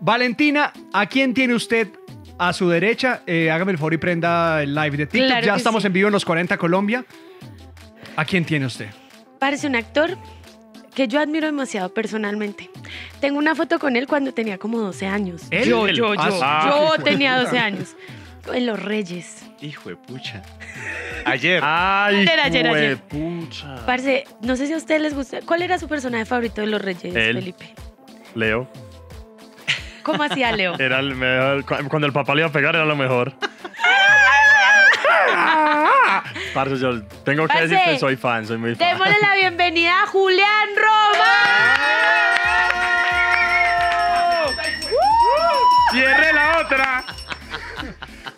Valentina, ¿a quién tiene usted a su derecha? Eh, hágame el favor y prenda el live de TikTok. Claro ya estamos sí. en vivo en los 40 Colombia. ¿A quién tiene usted? Parece un actor que yo admiro demasiado personalmente. Tengo una foto con él cuando tenía como 12 años. ¿Él? Yo, yo, yo. Ah, yo de tenía puta. 12 años. En Los Reyes. Hijo de pucha. Ayer. Ay, Ayer, ayer, ayer. pucha. Parce, no sé si a ustedes les gusta. ¿Cuál era su personaje favorito de Los Reyes, Él. Felipe? Leo. ¿Cómo hacía Leo? Era el mejor. cu- Cuando el papá le iba a pegar era lo mejor. Parce, yo tengo que Parce, decir que soy fan, soy muy fan. Démosle la bienvenida a Julián Roma. ¡Cierre la otra!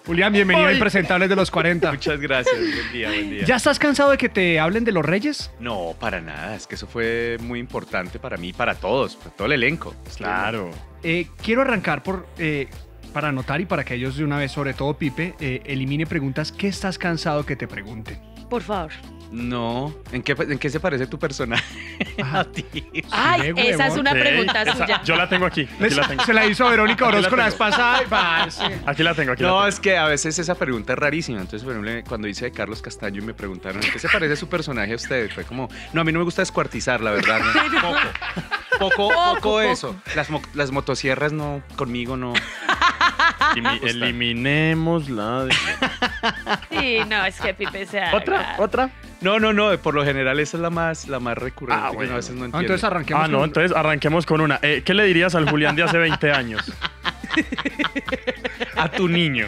Julián, bienvenido a. Impresentables de los 40. Muchas gracias. Buen día, buen día. ¿Ya estás cansado de que te hablen de los Reyes? No, para nada. Es que eso fue muy importante para mí, y para todos, para todo el elenco. Es que- Claro. Eh, quiero arrancar por, eh, para anotar y para que ellos de una vez, sobre todo Pipe, eh, elimine preguntas. ¿Qué estás cansado que te pregunten? Por favor. No. ¿En qué, ¿En qué se parece tu personaje a ti? Ay, esa es una pregunta esa- suya. Yo la tengo aquí. Aquí la tengo. Se la hizo Verónica Orozco la vez pasada. Aquí la tengo. Aquí No, la es que a veces esa pregunta es rarísima. Entonces, por ejemplo, cuando hice de Carlos Castaño y me preguntaron, ¿en qué se parece su personaje a usted? Fue como, no, a mí no me gusta descuartizar, la verdad. ¿no? Poco. Poco, poco, eso. Las, mo- las motosierras no, conmigo no. Elimi- eliminemos la. de- Sí, no, es que Pipe se haga. ¿Otra? ¿Otra? No, no, no. Por lo general esa es la más, la más recurrente. Ah, que uno bueno. a veces no Ah, entiende. entonces arranquemos. Ah, no, con- entonces arranquemos con una. Eh, ¿Qué le dirías al Julián de hace 20 años? A tu niño.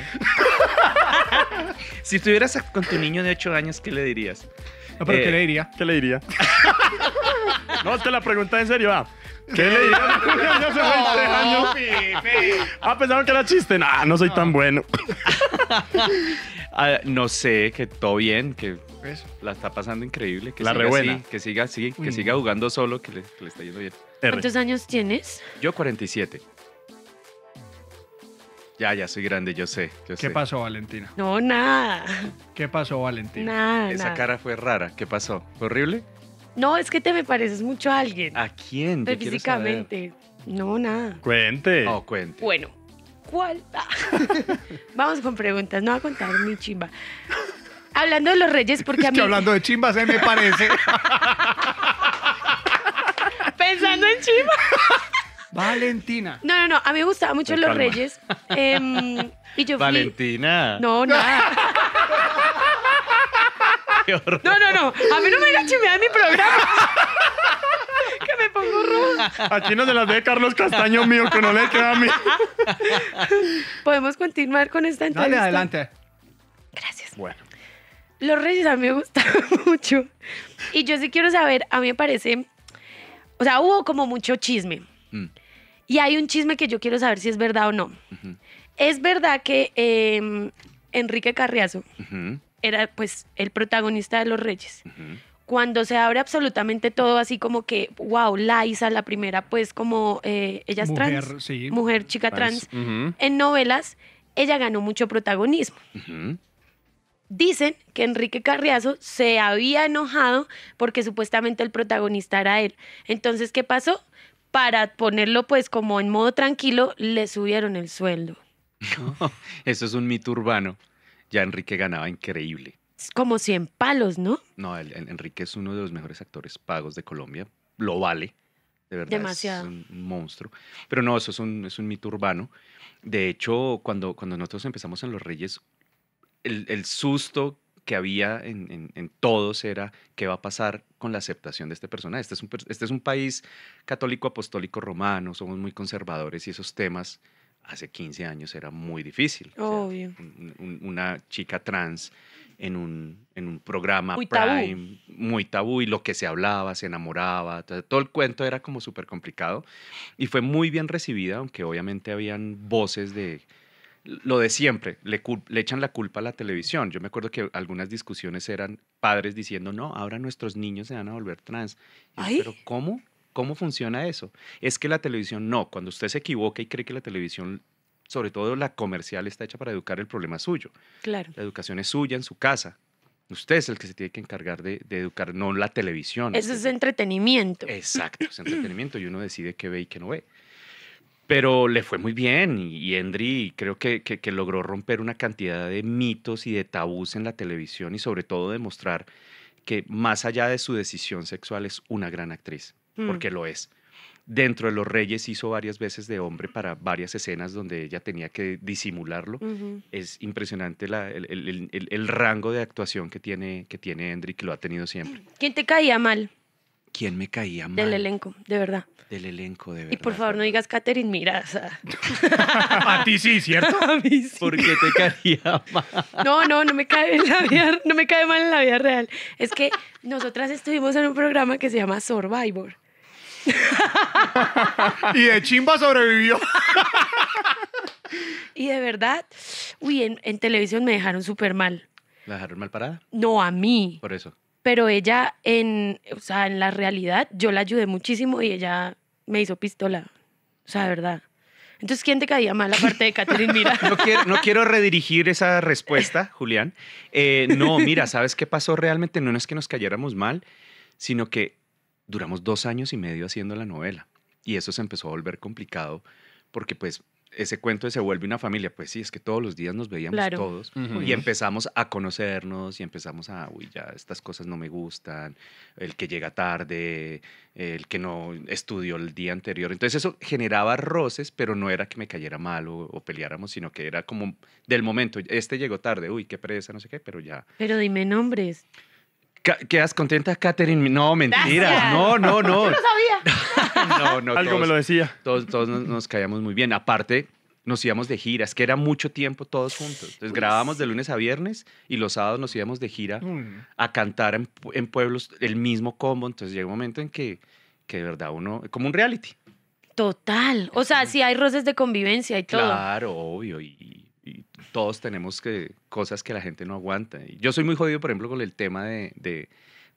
si estuvieras con tu niño de 8 años, ¿qué le dirías? No, pero Eh, ¿qué le diría? ¿Qué le diría? no, te la pregunta en serio, va. ¿Qué le dirías al Julián de hace 20 años? Ah, pensaron que era chiste. Nah, no soy tan bueno. Ah, no sé, que todo bien, que Eso. la está pasando increíble. Que La siga rebuena. así, que siga así, que siga jugando solo, que le, que le está yendo bien. R. ¿Cuántos años tienes? Yo 47. Ya, ya soy grande, yo sé. Yo ¿Qué sé. pasó, Valentina? No, nada. ¿Qué pasó, Valentina? Nada, Esa nada. cara fue rara. ¿Qué pasó? ¿Fue horrible? No, es que te me pareces mucho a alguien. ¿A quién? Pero físicamente. No, nada. Cuente. Oh, cuente. Bueno, ¿cuál? Ah. Vamos con preguntas, no voy a contar mi chimba. Hablando de los reyes, porque a Es mí. que hablando de chimbas, eh, me parece. Pensando en chimba. Valentina. No, no, no, a mí me gustaban mucho Con los calma. reyes. em, y yo fui. Valentina. No, nada. Qué horror. No, no, no. A mí no me hagan chimear en mi programa. que me pongo roja. Aquí no se las ve Carlos Castaño mío, que no le queda a mí. Podemos continuar con esta entrevista. Dale, adelante. Gracias. Bueno. Los Reyes a mí me gustaron mucho. Y yo sí quiero saber, a mí me parece, o sea, hubo como mucho chisme. Y hay un chisme que yo quiero saber si es verdad o no. Es verdad que eh, Enrique Carriazo era pues el protagonista de Los Reyes. Cuando se abre absolutamente todo, así como que, wow, Laisa, la primera, pues como eh, ella es Mujer, trans, sí. mujer, chica trans, Ujú. en novelas, ella ganó mucho protagonismo. Dicen que Enrique Carriazo se había enojado porque supuestamente el protagonista era él. Entonces, ¿qué pasó? Para ponerlo pues como en modo tranquilo, le subieron el sueldo. Eso es un mito urbano. Ya Enrique ganaba increíble. Es como 100 palos, ¿no? No, el- el- Enrique es uno de los mejores actores pagos de Colombia. Lo vale. De verdad. Demasiado. Es un, un monstruo. Pero no, eso es un, es un mito urbano. De hecho, cuando, cuando nosotros empezamos en Los Reyes, el, el susto que había en, en- en todos era qué va a pasar con la aceptación de este personaje. Este es un, este es un país católico apostólico romano, somos muy conservadores y esos temas hace 15 años era muy difícil. O sea, Obvio. un- un- una chica trans en un, en un programa Muy tabú. prime, muy tabú y lo que se hablaba, se enamoraba, to- todo el cuento era como súper complicado y fue muy bien recibida, aunque obviamente habían voces de lo de siempre, le, echan la culpa a la televisión. Yo me acuerdo que algunas discusiones eran padres diciendo, no, ahora nuestros niños se van a volver trans. Yo. Pero ¿cómo? ¿Cómo funciona eso? Es que la televisión no, cuando usted se equivoca y cree que la televisión, sobre todo la comercial, está hecha para educar, el problema es suyo. Claro. La educación es suya en su casa. Usted es el que se tiene que encargar de, de educar, no la televisión. Eso es entretenimiento. Exacto, es entretenimiento y uno decide qué ve y qué no ve. Pero le fue muy bien y Endry creo que, que- que logró romper una cantidad de mitos y de tabús en la televisión y sobre todo demostrar que más allá de su decisión sexual es una gran actriz, Mm. porque lo es. Dentro de Los Reyes hizo varias veces de hombre para varias escenas donde ella tenía que disimularlo. Es impresionante la- el, el- el- el- el rango de actuación que tiene, que tiene Endry, que lo ha tenido siempre. ¿Quién te caía mal ¿Quién me caía mal del elenco, de verdad? del elenco, de verdad? Y por favor no digas Catherine Mira. o sea, A ti sí, ¿cierto? a mí sí. ¿Por qué te caía mal? No, no, no me cae en la vida, no me cae mal en la vida real. Es que nosotras estuvimos en un programa que se llama Survivor. Y de chimba sobrevivió. Y de verdad, uy, en, en televisión me dejaron súper mal. ¿La dejaron mal parada? No a mí, Por eso. Pero ella en, o sea, en la realidad yo la ayudé muchísimo y ella me hizo pistola. O sea, de verdad. Entonces, ¿quién te caía mal aparte de Catherine Mira? No quiero, no quiero redirigir esa respuesta, Julián. Eh, no, mira, ¿sabes qué pasó realmente? No es que nos cayéramos mal, sino que duramos dos años y medio haciendo la novela. Y eso se empezó a volver complicado porque pues ese cuento de se vuelve una familia, pues sí, es que todos los días nos veíamos Claro. todos Ujú. y empezamos a conocernos y empezamos a, uy, ya estas cosas no me gustan, el que llega tarde, el que no estudió el día anterior. Entonces eso generaba roces, pero no era que me cayera mal o, o peleáramos, sino que era como del momento, este llegó tarde, uy, qué presa, no sé qué, pero ya. Pero dime nombres. ¿Quedas contenta, Katherine? No, mentiras. Gracias. No, no, no. No sabía. no, no. Algo todos- me lo decía. todos, todos nos, nos caíamos muy bien. Aparte, nos íbamos de gira. Es que era mucho tiempo todos juntos. Entonces grabábamos de lunes a viernes y los sábados nos íbamos de gira Mm. a cantar en pueblos el mismo combo. Entonces llega un momento en que, que de verdad uno, como un reality. Total. O sea, sí hay roces de convivencia y todo. Claro, obvio. Y, y todos tenemos que, cosas que la gente no aguanta. Y yo soy muy jodido, por ejemplo, con el tema de, de,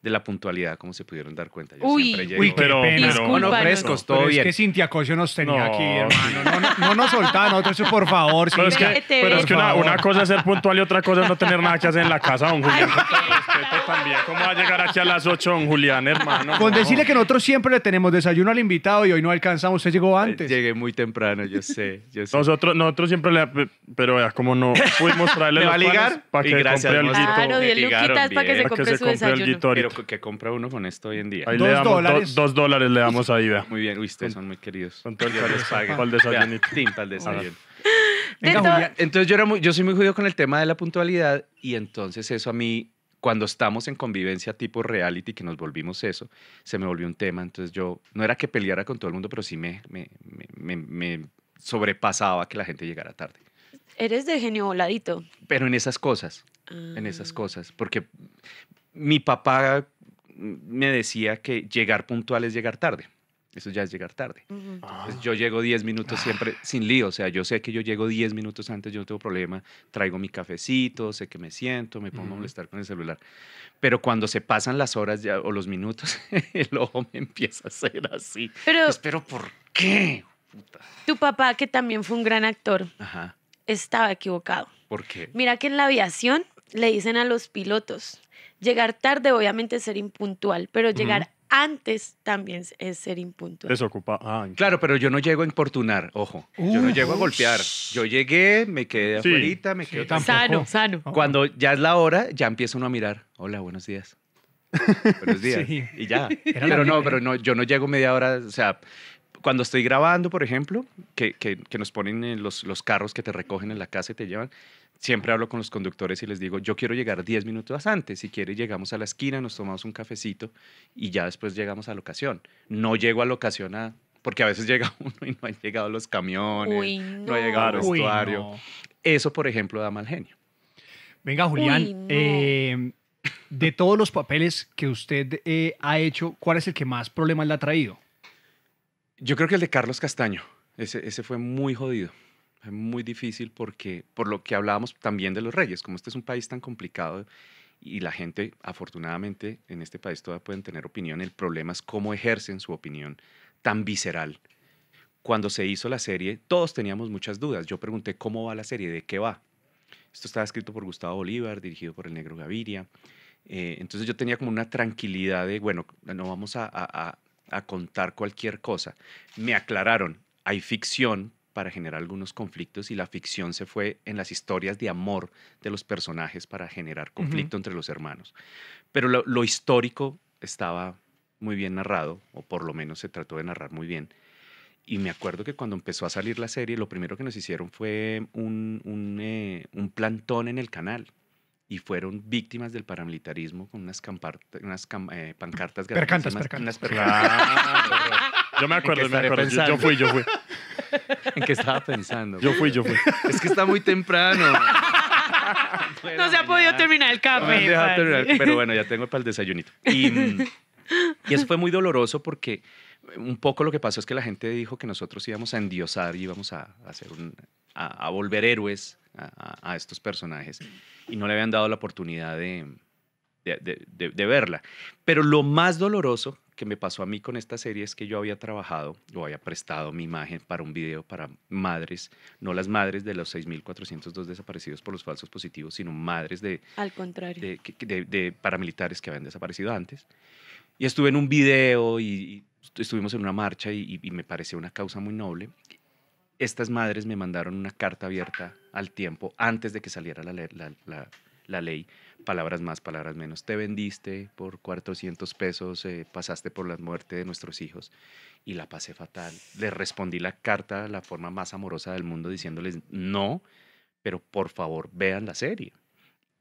de la puntualidad, como se pudieron dar cuenta. Yo Uy. siempre llego- Uy, qué Pero, pena. pero- No, frescos, todo Pero bien. Es que Cintia Cosio nos tenía No. aquí, hermano. No, no, no nos soltaba nosotros, por favor. Pero es que, pero es que una, una cosa es ser puntual y otra cosa es no tener nada que hacer en la casa, don Julián. Con todo respeto también. ¿Cómo va a llegar aquí a las 8, don Julián, hermano? Con No. decirle que nosotros siempre le tenemos desayuno al invitado y hoy no alcanzamos. Usted llegó antes. Llegué muy temprano, yo sé. Yo sé. Nosotros, nosotros siempre le... Pero vea, como no pudimos traerle ¿Me va a ligar? para Y que gracias, compre alguito. Claro, 10 ligaron luquitas para que bien. se compre su desayuno. Pero que compra uno con esto hoy en día. Ahí Dos le damos dólares. do- dos dólares le damos ahí, vea. Muy bien, uy, ustedes son muy queridos. Con todo el les pague. Para el desayunito. Tin, para el desayuno. Venga, Julián. Entonces yo, era muy, yo soy muy judío con el tema de la puntualidad y entonces eso a mí, cuando estamos en convivencia tipo reality, que nos volvimos eso, se me volvió un tema. Entonces yo, no era que peleara con todo el mundo, pero sí me, me, me, me- me sobrepasaba que la gente llegara tarde. Eres de genio voladito. Pero en esas cosas, en Ah. esas cosas, porque mi papá me decía que llegar puntual es llegar tarde. Eso ya es llegar tarde. Pues yo llego 10 minutos siempre sin lío, o sea, yo sé que yo llego 10 minutos antes, yo no tengo problema, traigo mi cafecito, sé que me siento, me pongo a molestar con el celular. Pero cuando se pasan las horas ya, o los minutos, el ojo me empieza a hacer así. Pero Pues, pero ¿por qué? Puta. tu papá, que también fue un gran actor, Ajá, estaba equivocado. ¿por qué? Mira que en la aviación le dicen a los pilotos, llegar tarde obviamente es ser impuntual, pero llegar antes también es ser impuntual. Desocupa. Ah, Claro, pero yo no llego a importunar, ojo. Yo no llego a golpear. Yo llegué, me quedé Sí. afuera, me Sí, quedé tampoco. Sano, sano. Cuando ya es la hora, ya empieza uno a mirar. Hola, buenos días. Buenos días. Sí. Y ya. Era Pero no, pero no, yo no llego media hora. O sea, cuando estoy grabando, por ejemplo, que, que- que nos ponen en los, los carros que te recogen en la casa y te llevan, siempre hablo con los conductores y les digo, yo quiero llegar 10 minutos antes. Si quiere, llegamos a la esquina, nos tomamos un cafecito y ya después llegamos a la ocasión. No llego a la ocasión a... Porque a veces llega uno y no han llegado los camiones. Uy, no ha llegado el vestuario. no. Eso, por ejemplo, da mal genio. Venga, Julián, Uy, no. eh, de todos los papeles que usted eh, ha hecho, ¿cuál es el que más problemas le ha traído? Yo creo que el de Carlos Castaño, ese, ese fue muy jodido, muy difícil porque, por lo que hablábamos también de los reyes, como este es un país tan complicado y la gente, afortunadamente, en este país todavía pueden tener opinión, el problema es cómo ejercen su opinión tan visceral. Cuando se hizo la serie, todos teníamos muchas dudas. Yo pregunté, ¿cómo va la serie? ¿De qué va? Esto estaba escrito por Gustavo Bolívar, dirigido por el negro Gaviria. Eh, entonces yo tenía como una tranquilidad de, bueno, no vamos a, a- a- a contar cualquier cosa. Me aclararon, hay ficción para generar algunos conflictos y la ficción se fue en las historias de amor de los personajes para generar conflicto entre los hermanos. Pero lo, lo histórico estaba muy bien narrado, o por lo menos se trató de narrar muy bien. Y me acuerdo que cuando empezó a salir la serie, lo primero que nos hicieron fue un, un, eh, un plantón en el canal. Y fueron víctimas del paramilitarismo con unas, unas eh, pancartas Percantas, percantas. unas Claro. Yo me acuerdo, me acuerdo. Yo, fui, yo fui. ¿En qué estaba pensando? Yo fui, yo fui. Es que está muy temprano. No se ha podido terminar el No café. parce. terminar, pero bueno, ya tengo para el desayunito. Y, mm, y eso fue muy doloroso porque un poco lo que pasó es que la gente dijo que nosotros íbamos a endiosar y íbamos a, a hacer un, a, a volver héroes a, a- a estos personajes y no le habían dado la oportunidad de, de, de- de- de verla. Pero lo más doloroso que me pasó a mí con esta serie es que yo había trabajado o había prestado mi imagen para un video para madres, no las madres de los 6.402 desaparecidos por los falsos positivos, sino madres de, Al contrario. de, de- de paramilitares que habían desaparecido antes. Y estuve en un video y, y estuvimos en una marcha y, y me pareció una causa muy noble. Estas madres me mandaron una carta abierta al tiempo antes de que saliera la, la- la- la ley. Palabras más, palabras menos. Te vendiste por 400 pesos, eh, pasaste por la muerte de nuestros hijos y la pasé fatal. Les respondí la carta de la forma más amorosa del mundo diciéndoles no, pero por favor vean la serie.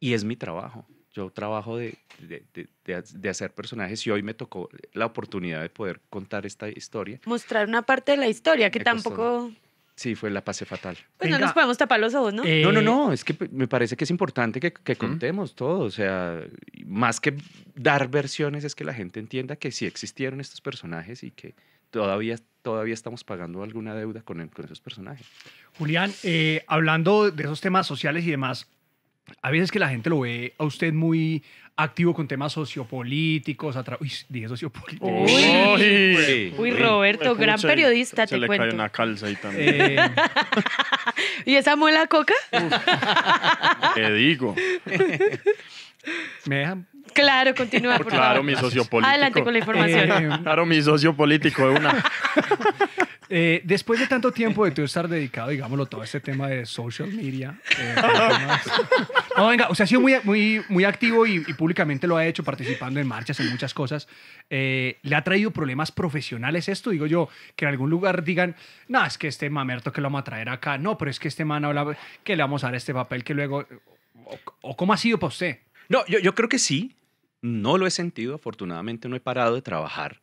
Y es mi trabajo. Yo trabajo de, de, de- hacer personajes y hoy me tocó la oportunidad de poder contar esta historia. Mostrar una parte de la historia que Me costó. Sí, fue la pasé fatal. Pues no nos podemos tapar los ojos, ¿no? Eh, No, no, no, es que me parece que es importante que, que contemos todo, o sea, más que dar versiones es que la gente entienda que sí existieron estos personajes y que todavía, todavía estamos pagando alguna deuda con, el- con esos personajes. Julián, eh, hablando de esos temas sociales y demás, a veces que la gente lo ve a usted muy activo con temas sociopolíticos. atra- Uy, dije sociopolíticos. Uy. Roberto, gran periodista, Se te le cae cuento. una calza ahí también. Eh, ¿Y esa muela coca? Te digo. ¿Me dejan? Claro, continúa, por Claro, favor. mi socio político. Adelante con la información. Eh, Claro, mi socio político de una. Eh, después de tanto tiempo de tú estar dedicado, digámoslo, todo este tema de social media. eh, no, venga, o sea, ha sido muy, muy, muy activo y, y públicamente lo ha hecho, participando en marchas, en muchas cosas. Eh, ¿Le ha traído problemas profesionales esto? Digo yo, que en algún lugar digan, no, es que este mamerto que lo vamos a traer acá, no, pero es que este man habla, que le vamos a dar este papel que luego... O, o cómo ha sido para usted? No, yo, yo creo que sí. No lo he sentido. Afortunadamente no he parado de trabajar.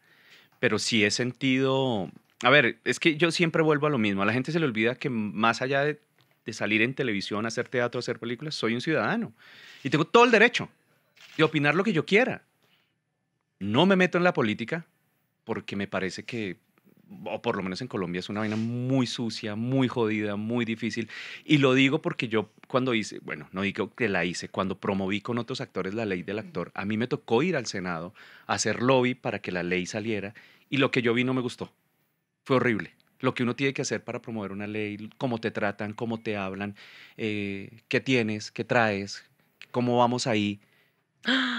Pero sí he sentido... A ver, es que yo siempre vuelvo a lo mismo. A la gente se le olvida que más allá de, de salir en televisión, hacer teatro, hacer películas, soy un ciudadano. Y tengo todo el derecho de opinar lo que yo quiera. No me meto en la política porque me parece que, o por lo menos en Colombia, es una vaina muy sucia, muy jodida, muy difícil. Y lo digo porque yo cuando hice, bueno, no digo que la hice, cuando promoví con otros actores la ley del actor, a mí me tocó ir al Senado a hacer lobby para que la ley saliera y lo que yo vi no me gustó. Fue horrible. Lo que uno tiene que hacer para promover una ley, cómo te tratan, cómo te hablan, eh, qué tienes, qué traes, cómo vamos ahí.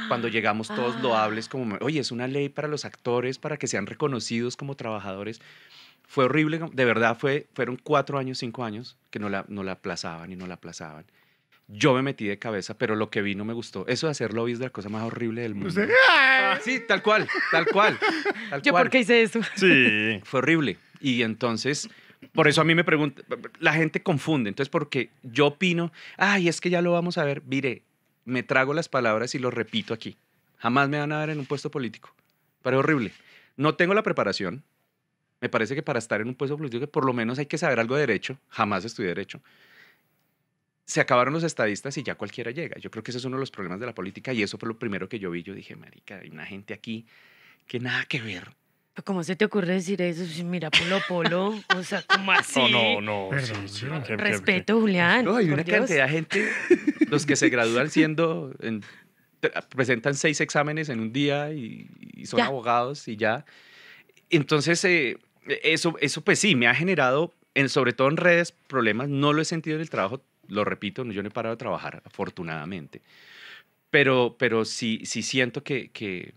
Cuando llegamos todos Ah. loables, como, oye, es una ley para los actores, para que sean reconocidos como trabajadores. Fue horrible, de verdad, fue, fueron cuatro años, cinco años que no la, no la aplazaban y no la aplazaban. Yo me metí de cabeza, pero lo que vi no me gustó. Eso de hacer lobby es la cosa más horrible del mundo. Sí, tal cual, tal cual. tal ¿Yo cual. por qué hice eso? Sí. Fue horrible. Y entonces, por eso a mí me pregunta, la gente confunde. Entonces, porque yo opino, ay, es que ya lo vamos a ver. Mire, me trago las palabras y lo repito aquí. Jamás me van a ver en un puesto político. Pero horrible. No tengo la preparación. Me parece que para estar en un puesto político, por lo menos hay que saber algo de derecho. Jamás estudié derecho. Se acabaron los estadistas y ya cualquiera llega. Yo creo que ese es uno de los problemas de la política y eso fue lo primero que yo vi. Yo dije, marica, hay una gente aquí que nada que ver. Pero ¿Cómo se te ocurre decir eso? Mira, Polo Polo. O sea, ¿cómo así? No, no, no. Perdón, sí, sí, Respeto, Julián. No, hay una Dios. cantidad de gente, los que se gradúan siendo, en- presentan seis exámenes en un día y, y son Ya. abogados y ya. Entonces, eh, eso, eso pues sí, me ha generado, en, sobre todo en redes, problemas. No lo he sentido en el trabajo, lo repito, yo no he parado de trabajar, afortunadamente. Pero, pero sí, sí siento que, que,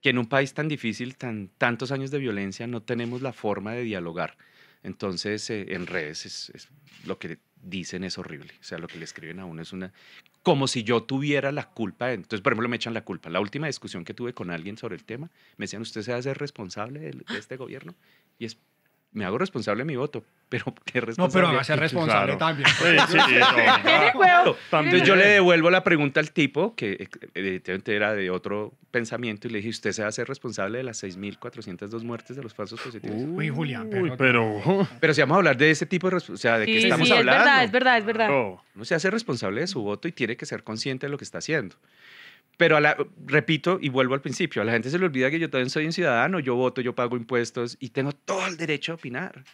que en un país tan difícil, tan, tantos años de violencia, no tenemos la forma de dialogar Entonces, eh, en redes es, lo que dicen es horrible. O sea, lo que le escriben a uno es una... Como si yo tuviera la culpa. Entonces, por ejemplo, me echan la culpa. La última discusión que tuve con alguien sobre el tema, me decían, ¿usted se hacer responsable de, de este gobierno? Y es, me hago responsable de mi voto. Pero, ¿qué No, responsable? pero hágase responsable Claro. también. Sí, no. Entonces yo le devuelvo la pregunta al tipo, que eh, evidentemente era de otro pensamiento, y le dije, ¿usted se va a hacer responsable de las 6.402 muertes de los falsos positivos? Uy, Julián, Uy, pero- pero... Pero si vamos a hablar de ese tipo de... respons- O sea, ¿de qué Sí, estamos sí, es hablando? verdad, es verdad, es verdad. Uno se hace responsable de su voto y tiene que ser consciente de lo que está haciendo. Pero, a la- repito y vuelvo al principio, a la gente se le olvida que yo también soy un ciudadano, yo voto, yo pago impuestos y tengo todo el derecho a opinar.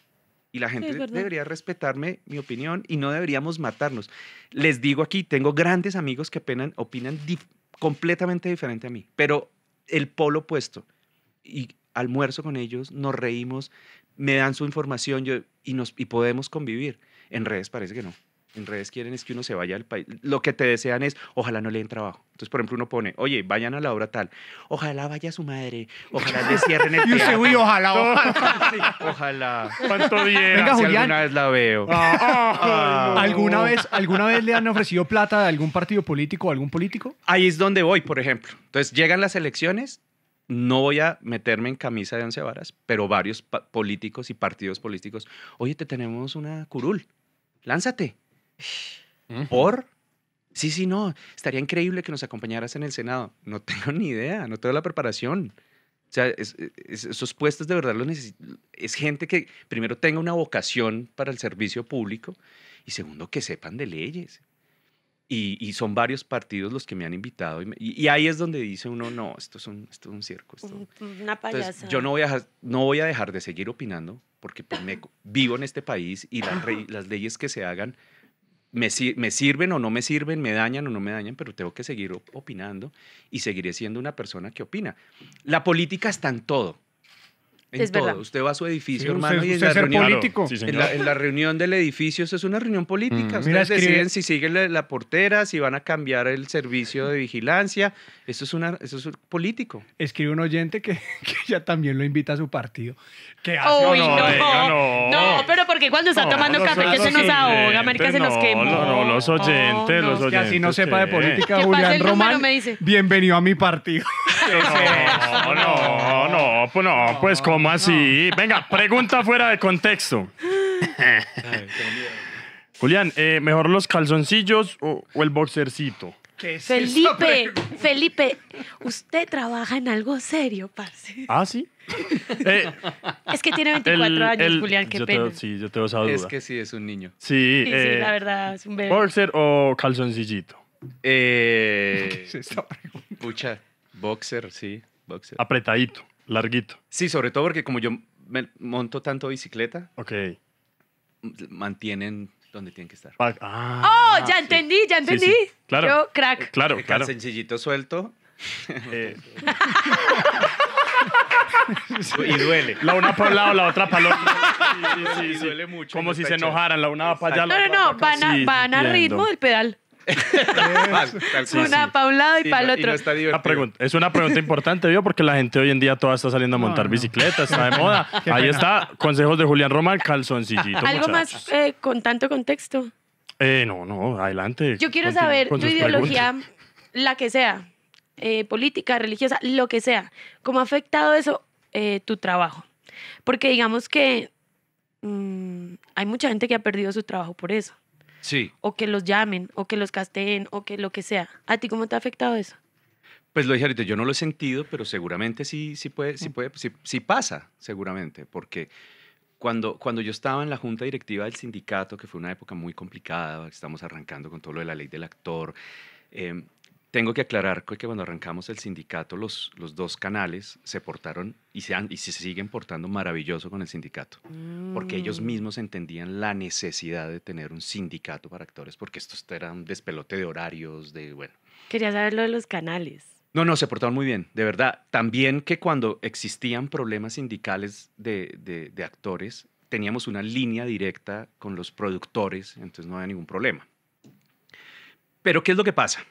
Y la gente debería respetarme mi opinión y no deberíamos matarnos. Les digo aquí, tengo grandes amigos que opinan, opinan dif- completamente diferente a mí, pero el polo opuesto. Y almuerzo con ellos, nos reímos, me dan su información yo, y, nos, y podemos convivir. En redes parece que no. En redes quieren es que uno se vaya al país. Lo que te desean es, ojalá no le den trabajo. Entonces, por ejemplo, uno pone, oye, vayan a la obra tal. Ojalá vaya su madre. Ojalá le cierren el Y usted, teatro. uy, ojalá, ojalá. Ojalá. ¿Cuánto diera? Venga, Si Julián. alguna vez la veo. Ah, no. ¿Alguna vez, ¿Alguna vez le han ofrecido plata de algún partido político o algún político? Ahí es donde voy, por ejemplo. Entonces, llegan las elecciones, no voy a meterme en camisa de once varas, pero varios políticos y partidos políticos, oye, te tenemos una curul, lánzate. ¿Por? Sí, sí, no, estaría increíble que nos acompañaras en el Senado. No tengo ni idea, no tengo la preparación. O sea, es- es- esos puestos de verdad los necesito. Es gente que primero tenga una vocación para el servicio público y segundo que sepan de leyes. Y, y son varios partidos los que me han invitado. Y, me- y- y ahí es donde dice uno, no, esto es un, esto es un circo. esto- Un- Una entonces, payasa. yo no voy, a, dejar- no voy a dejar de seguir opinando porque pues, me- vivo en este país y las leyes que se hagan me, sir- me sirven o no me sirven, me dañan o no me dañan, pero tengo que seguir op- opinando y seguiré siendo una persona que opina. La política está en todo. En Es todo. verdad. Usted va a su edificio, Sí, hermano, usted- y en usted la, ser reunión, político. Sí, en, la, en la reunión del edificio, eso es una reunión política. Mm. Ustedes Mira, escribe- deciden si siguen la, la portera, si van a cambiar el servicio de vigilancia. Eso es, una, eso es político. Escribe un oyente que, que ya también lo invita a su partido. ¿Qué hace? Uy, no, no, no. no. pero porque cuando está No, tomando café que se nos ahoga, oyentes, marica, se nos no, quemó. No, no, los oyentes, no. los Que así no oyentes, sepa de política, Julián Román. me dice. Bienvenido a mi partido. No, no, no, pues no, pues ¿cómo así? Venga, pregunta fuera de contexto. Julián, eh, ¿mejor los calzoncillos o, o el boxercito? ¿Qué es Felipe? Felipe, usted trabaja en algo serio, parce. ¿Ah, sí? Eh, Es que tiene el- 24 años, el- Julián, qué yo pena. tengo- sí, yo tengo esa duda. Es que sí, es un niño. Sí, Sí, sí, eh, la verdad, es un bebé. ¿boxer o calzoncillito? Eh, ¿Qué es esa pregunta? pucha, boxer, sí, boxer. Apretadito, larguito. Sí, sobre todo porque como yo me monto tanto bicicleta, Ok. mantienen donde tienen que estar. Pa- Ah, Oh, ya entendí, ya entendí. sí, claro. Yo, crack. claro, El claro. calzoncillito suelto Eh, y duele. la una para un lado, la otra para el otro. Sí, sí, duele mucho. Como si se enojaran, la una va para allá, No, la no, otra no, para acá. van a, Sí, van a entiendo. ritmo del pedal. Una para un lado y Sí, para el otro. no está Una divertido. pregunta, es una pregunta importante, ¿vio? Porque la gente hoy en día toda está saliendo a montar no. bicicleta, está de moda. Qué Ahí pena. está, consejos de Julián Román, calzoncillito, Algo muchachos. más eh, con tanto contexto. Eh, no, no, adelante. Yo quiero saber tu ideología, preguntas. la que sea, eh, política, religiosa, lo que sea. ¿Cómo ha afectado eso eh, tu trabajo? Porque digamos que mm, hay mucha gente que ha perdido su trabajo por eso. Sí, O que los llamen, o que los casteen, o que lo que sea. ¿A ti cómo te ha afectado eso? pues lo dije ahorita, yo no lo he sentido, pero seguramente sí, sí puede, sí puede, sí, sí pasa, seguramente, porque cuando, cuando yo estaba en la junta directiva del sindicato, que fue una época muy complicada, estamos arrancando con todo lo de la ley del actor, eh, tengo que aclarar que cuando arrancamos el sindicato, los, los dos canales se portaron y se, han- y se siguen portando maravilloso con el sindicato, porque ellos Mm. mismos entendían la necesidad de tener un sindicato para actores, porque esto era un despelote de horarios, de, bueno, Quería saber lo de los canales. no, no, se portaron muy bien, de verdad. También que cuando existían problemas sindicales de, de- de actores, teníamos una línea directa con los productores, entonces no había ningún problema. Pero, ¿qué es lo que pasa?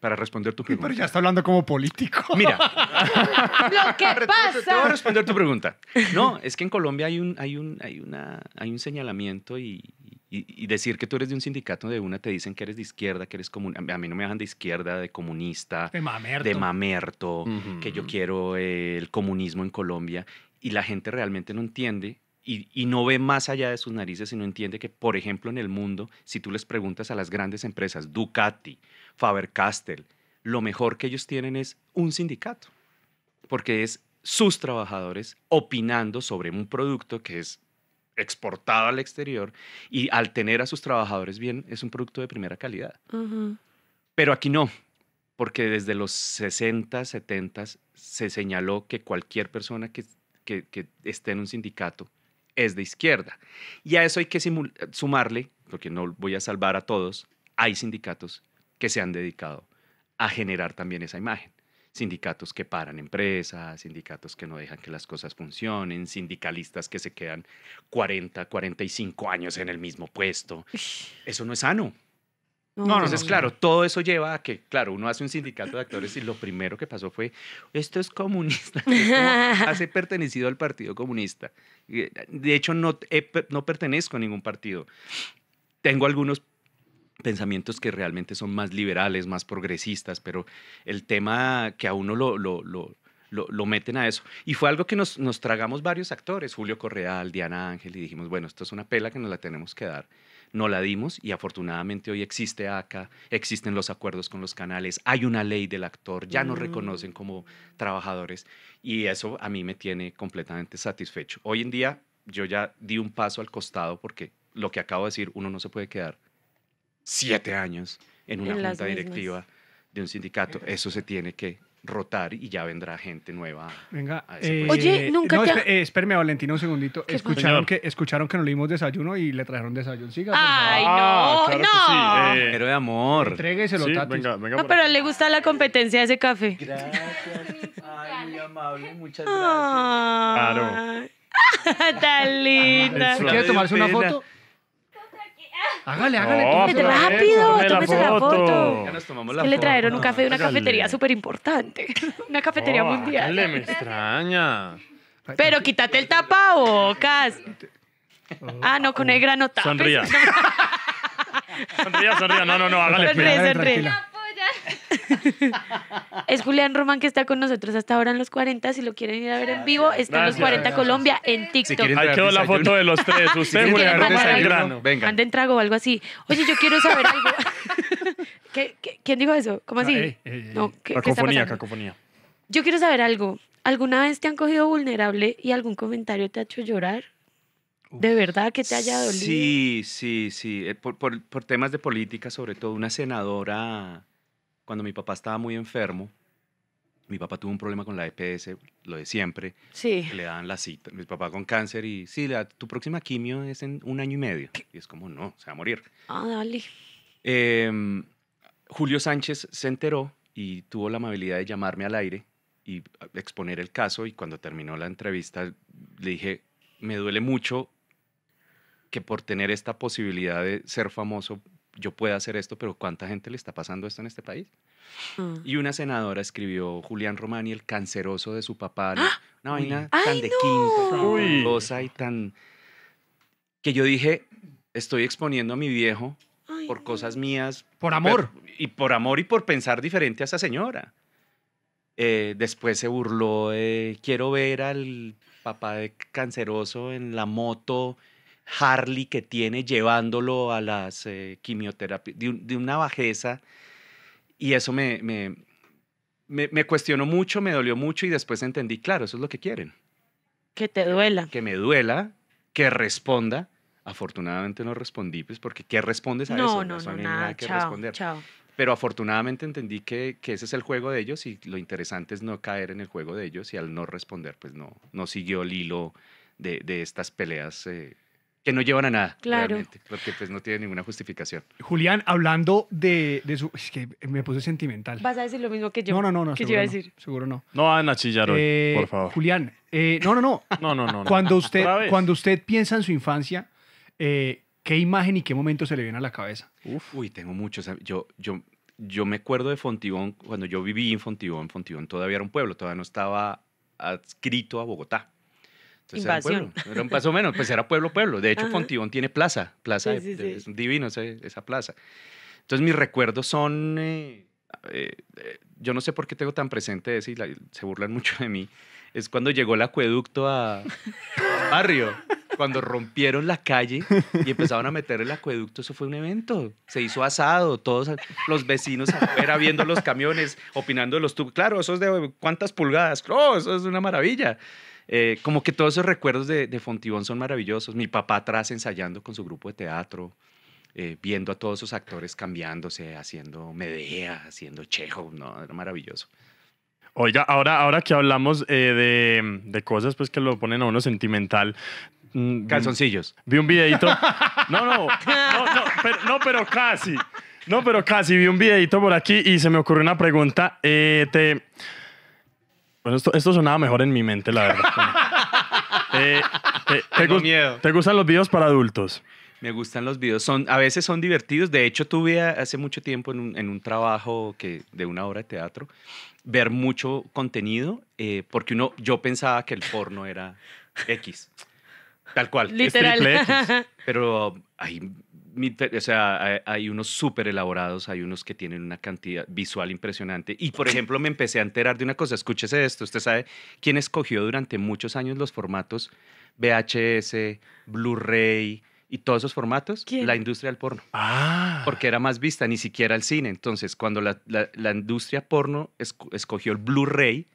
Para responder tu pregunta. Pero ya está hablando como político. Mira, Lo que te voy a pasa. responder tu pregunta. No, es que en Colombia hay un, hay un, hay una, hay un señalamiento y, y- y decir que tú eres de un sindicato de una te dicen que eres de izquierda, que eres comun... A mí no me dejan de izquierda, de comunista, De mamerto. de mamerto, Ujú. que yo quiero eh, el comunismo en Colombia. Y la gente realmente no entiende y, y no ve más allá de sus narices y no entiende que, por ejemplo, en el mundo, si tú les preguntas a las grandes empresas, Ducati, Faber-Castell, lo mejor que ellos tienen es un sindicato, porque es sus trabajadores opinando sobre un producto que es exportado al exterior y al tener a sus trabajadores bien es un producto de primera calidad. Pero aquí no, porque desde los 60, 70 se señaló que cualquier persona que, que- que esté en un sindicato es de izquierda. Y a eso hay que sumarle, porque no voy a salvar a todos, hay sindicatos que se han dedicado a generar también esa imagen. Sindicatos que paran empresas, sindicatos que no dejan que las cosas funcionen, sindicalistas que se quedan 40, 45 años en el mismo puesto. Eso no es sano. No, no, Entonces, no. claro, todo eso lleva a que, claro, uno hace un sindicato de actores y lo primero que pasó fue, esto es comunista, hace pertenecido al Partido Comunista. Eh, De hecho, no, he no pertenezco a ningún partido. Tengo algunos pensamientos que realmente son más liberales, más progresistas, pero el tema que a uno lo, lo, lo, lo, lo meten a eso. Y fue algo que nos, nos tragamos varios actores, Julio Correal, Diana Ángel, y dijimos, bueno, esto es una pela que nos la tenemos que dar. No la dimos y afortunadamente hoy existe ACA, existen los acuerdos con los canales, hay una ley del actor, ya nos Mm. reconocen como trabajadores y eso a mí me tiene completamente satisfecho. Hoy en día yo ya di un paso al costado porque lo que acabo de decir, uno no se puede quedar siete años en una En junta directiva de un sindicato. Eso se tiene que rotar y ya vendrá gente nueva. Venga. A ese eh. Oye, nunca no, te espe- eh, espéreme, Valentina, un segundito. Escucharon que, escucharon que no le dimos desayuno y le trajeron desayuno. Siga, Ay, favor. Ah, no, claro que no. sí, eh, Pero de amor. Entrégueselo, sí, Tatis. venga, venga No, pero aquí. le gusta la competencia de ese café. Gracias. Ay, muy amable, muchas Ay. Tan linda. ¿Quiere tomarse una foto? Hágale, hágale. No, tómese rápido, la tómese la foto. Ya nos tomamos Es la que le foto. trajeron un café de una Hágale. cafetería súper importante. Una cafetería Oh, mundial. hágale, me extraña. Pero quítate el tapabocas. Ah, no, con el grano tapes. Sonría. Sonría, sonría. No, no, no, hágale. Sonríe, pues. Sonríe. Es Julián Román que está con nosotros hasta ahora en los 40. Si lo quieren ir a ver en vivo, está en los Gracias. 40 Colombia en Si TikTok. quieren Ahí quedó la foto de los tres. Usted, Julián. Venga. Manden trago o algo así. Oye, yo quiero saber algo. ¿Qué, qué- quién dijo eso? ¿Cómo así? Ah, ey, ey, ey. No, ¿qué- qué está Cacofonía, cacofonía. Yo quiero saber algo. ¿Alguna vez te han cogido vulnerable y algún comentario te ha hecho llorar? ¿De verdad que te haya dolido? Sí, sí, sí. eh, Por, por- por temas de política, sobre todo, una senadora, cuando mi papá estaba muy enfermo, mi papá tuvo un problema con la EPS, lo de siempre, Sí. le daban la cita. Mi papá con cáncer y, sí, la- tu próxima quimio es en un año y medio. Y es como, no, se va a morir. Ah, dale. Em, Julio Sánchez se enteró y tuvo la amabilidad de llamarme al aire y exponer el caso y cuando terminó la entrevista le dije, me duele mucho que por tener esta posibilidad de ser famoso yo pueda hacer esto, pero ¿cuánta gente le está pasando esto en este país? Ah. Y una senadora escribió Julián Romani, el canceroso de su papá, ¿no? una Uy. vaina ¡Ay, tan de no! quinto, tan y tan... que yo dije, estoy exponiendo a mi viejo Ay, por cosas mías. Por amor. pero- y por amor y por pensar diferente a esa señora. Eh, después se burló de, quiero ver al papá de canceroso en la moto Harley que tiene llevándolo a las eh, quimioterapias, de, un- de una bajeza. Y eso me, me, me, me cuestionó mucho, me dolió mucho y después entendí, claro, eso es lo que quieren Que te duela. que me duela, que responda. Afortunadamente no respondí, pues porque ¿qué respondes a No, eso? no, Eso no, hay nada. que Chao, responder. chao. Pero afortunadamente entendí que, que ese es el juego de ellos y lo interesante es no caer en el juego de ellos y al no responder, pues no, no siguió el hilo de, de estas peleas eh, que no llevan a nada, Claro. realmente, porque pues no tiene ninguna justificación. Julián, hablando de, de su... Es que me puse sentimental. Vas a decir lo mismo que yo. no, no, no, no. ¿Qué iba a no, decir? Seguro no. No van a chillar hoy, Eh, por favor. Julián, eh, no, no, no. No, no, no. no. Cuando usted, cuando usted piensa en su infancia, eh, ¿qué imagen y qué momento se le viene a la cabeza? Uy, tengo muchos. Yo, yo yo me acuerdo de Fontibón, cuando yo viví en Fontibón, Fontibón todavía era un pueblo, todavía no estaba adscrito a Bogotá. Entonces era Invasión. pueblo, era un- más o menos, pues era pueblo, pueblo. De hecho, Ajá. Fontibón tiene plaza, plaza, Sí, sí, de- sí. es divino ese- esa plaza. Entonces mis recuerdos son, eh, eh, eh, yo no sé por qué tengo tan presente eso y la- se burlan mucho de mí, es cuando llegó el acueducto a al barrio, cuando rompieron la calle y empezaron a meter el acueducto, eso fue un evento, se hizo asado, todos los vecinos afuera viendo los camiones, opinando de los tubos, claro, eso es de cuántas pulgadas, oh, eso es una maravilla. Eh, como que todos esos recuerdos de, de Fontibón son maravillosos. Mi papá atrás ensayando con su grupo de teatro, eh, viendo a todos esos actores cambiándose, haciendo Medea, haciendo Chejo, no, era maravilloso. Oiga, ahora, ahora que hablamos eh, de, de cosas pues que lo ponen a uno sentimental. Mm, Calzoncillos. Vi un videito. No, no, no, no, pero, no, pero casi. No, pero casi. Vi un videito por aquí y se me ocurrió una pregunta. Eh, te... Bueno, esto, esto sonaba mejor en mi mente, la verdad. Eh, te, te Tengo miedo. ¿Te gustan los videos para adultos? Me gustan los videos, son, a veces son divertidos. De hecho, tuve hace mucho tiempo en un, en un trabajo que, de una obra de teatro, ver mucho contenido, eh, porque uno, yo pensaba que el porno era X, tal cual. Literal. triple X. Pero hay, o sea, hay, hay unos súper elaborados, hay unos que tienen una cantidad visual impresionante. Y, por ejemplo, me empecé a enterar de una cosa, escúchese esto, usted sabe quién escogió durante muchos años los formatos VHS, Blu-ray y todos esos formatos? ¿Quién? La industria del porno. Ah. Porque era más vista, ni siquiera el cine. Entonces, cuando la, la- la industria porno esco- escogió el Blu-ray,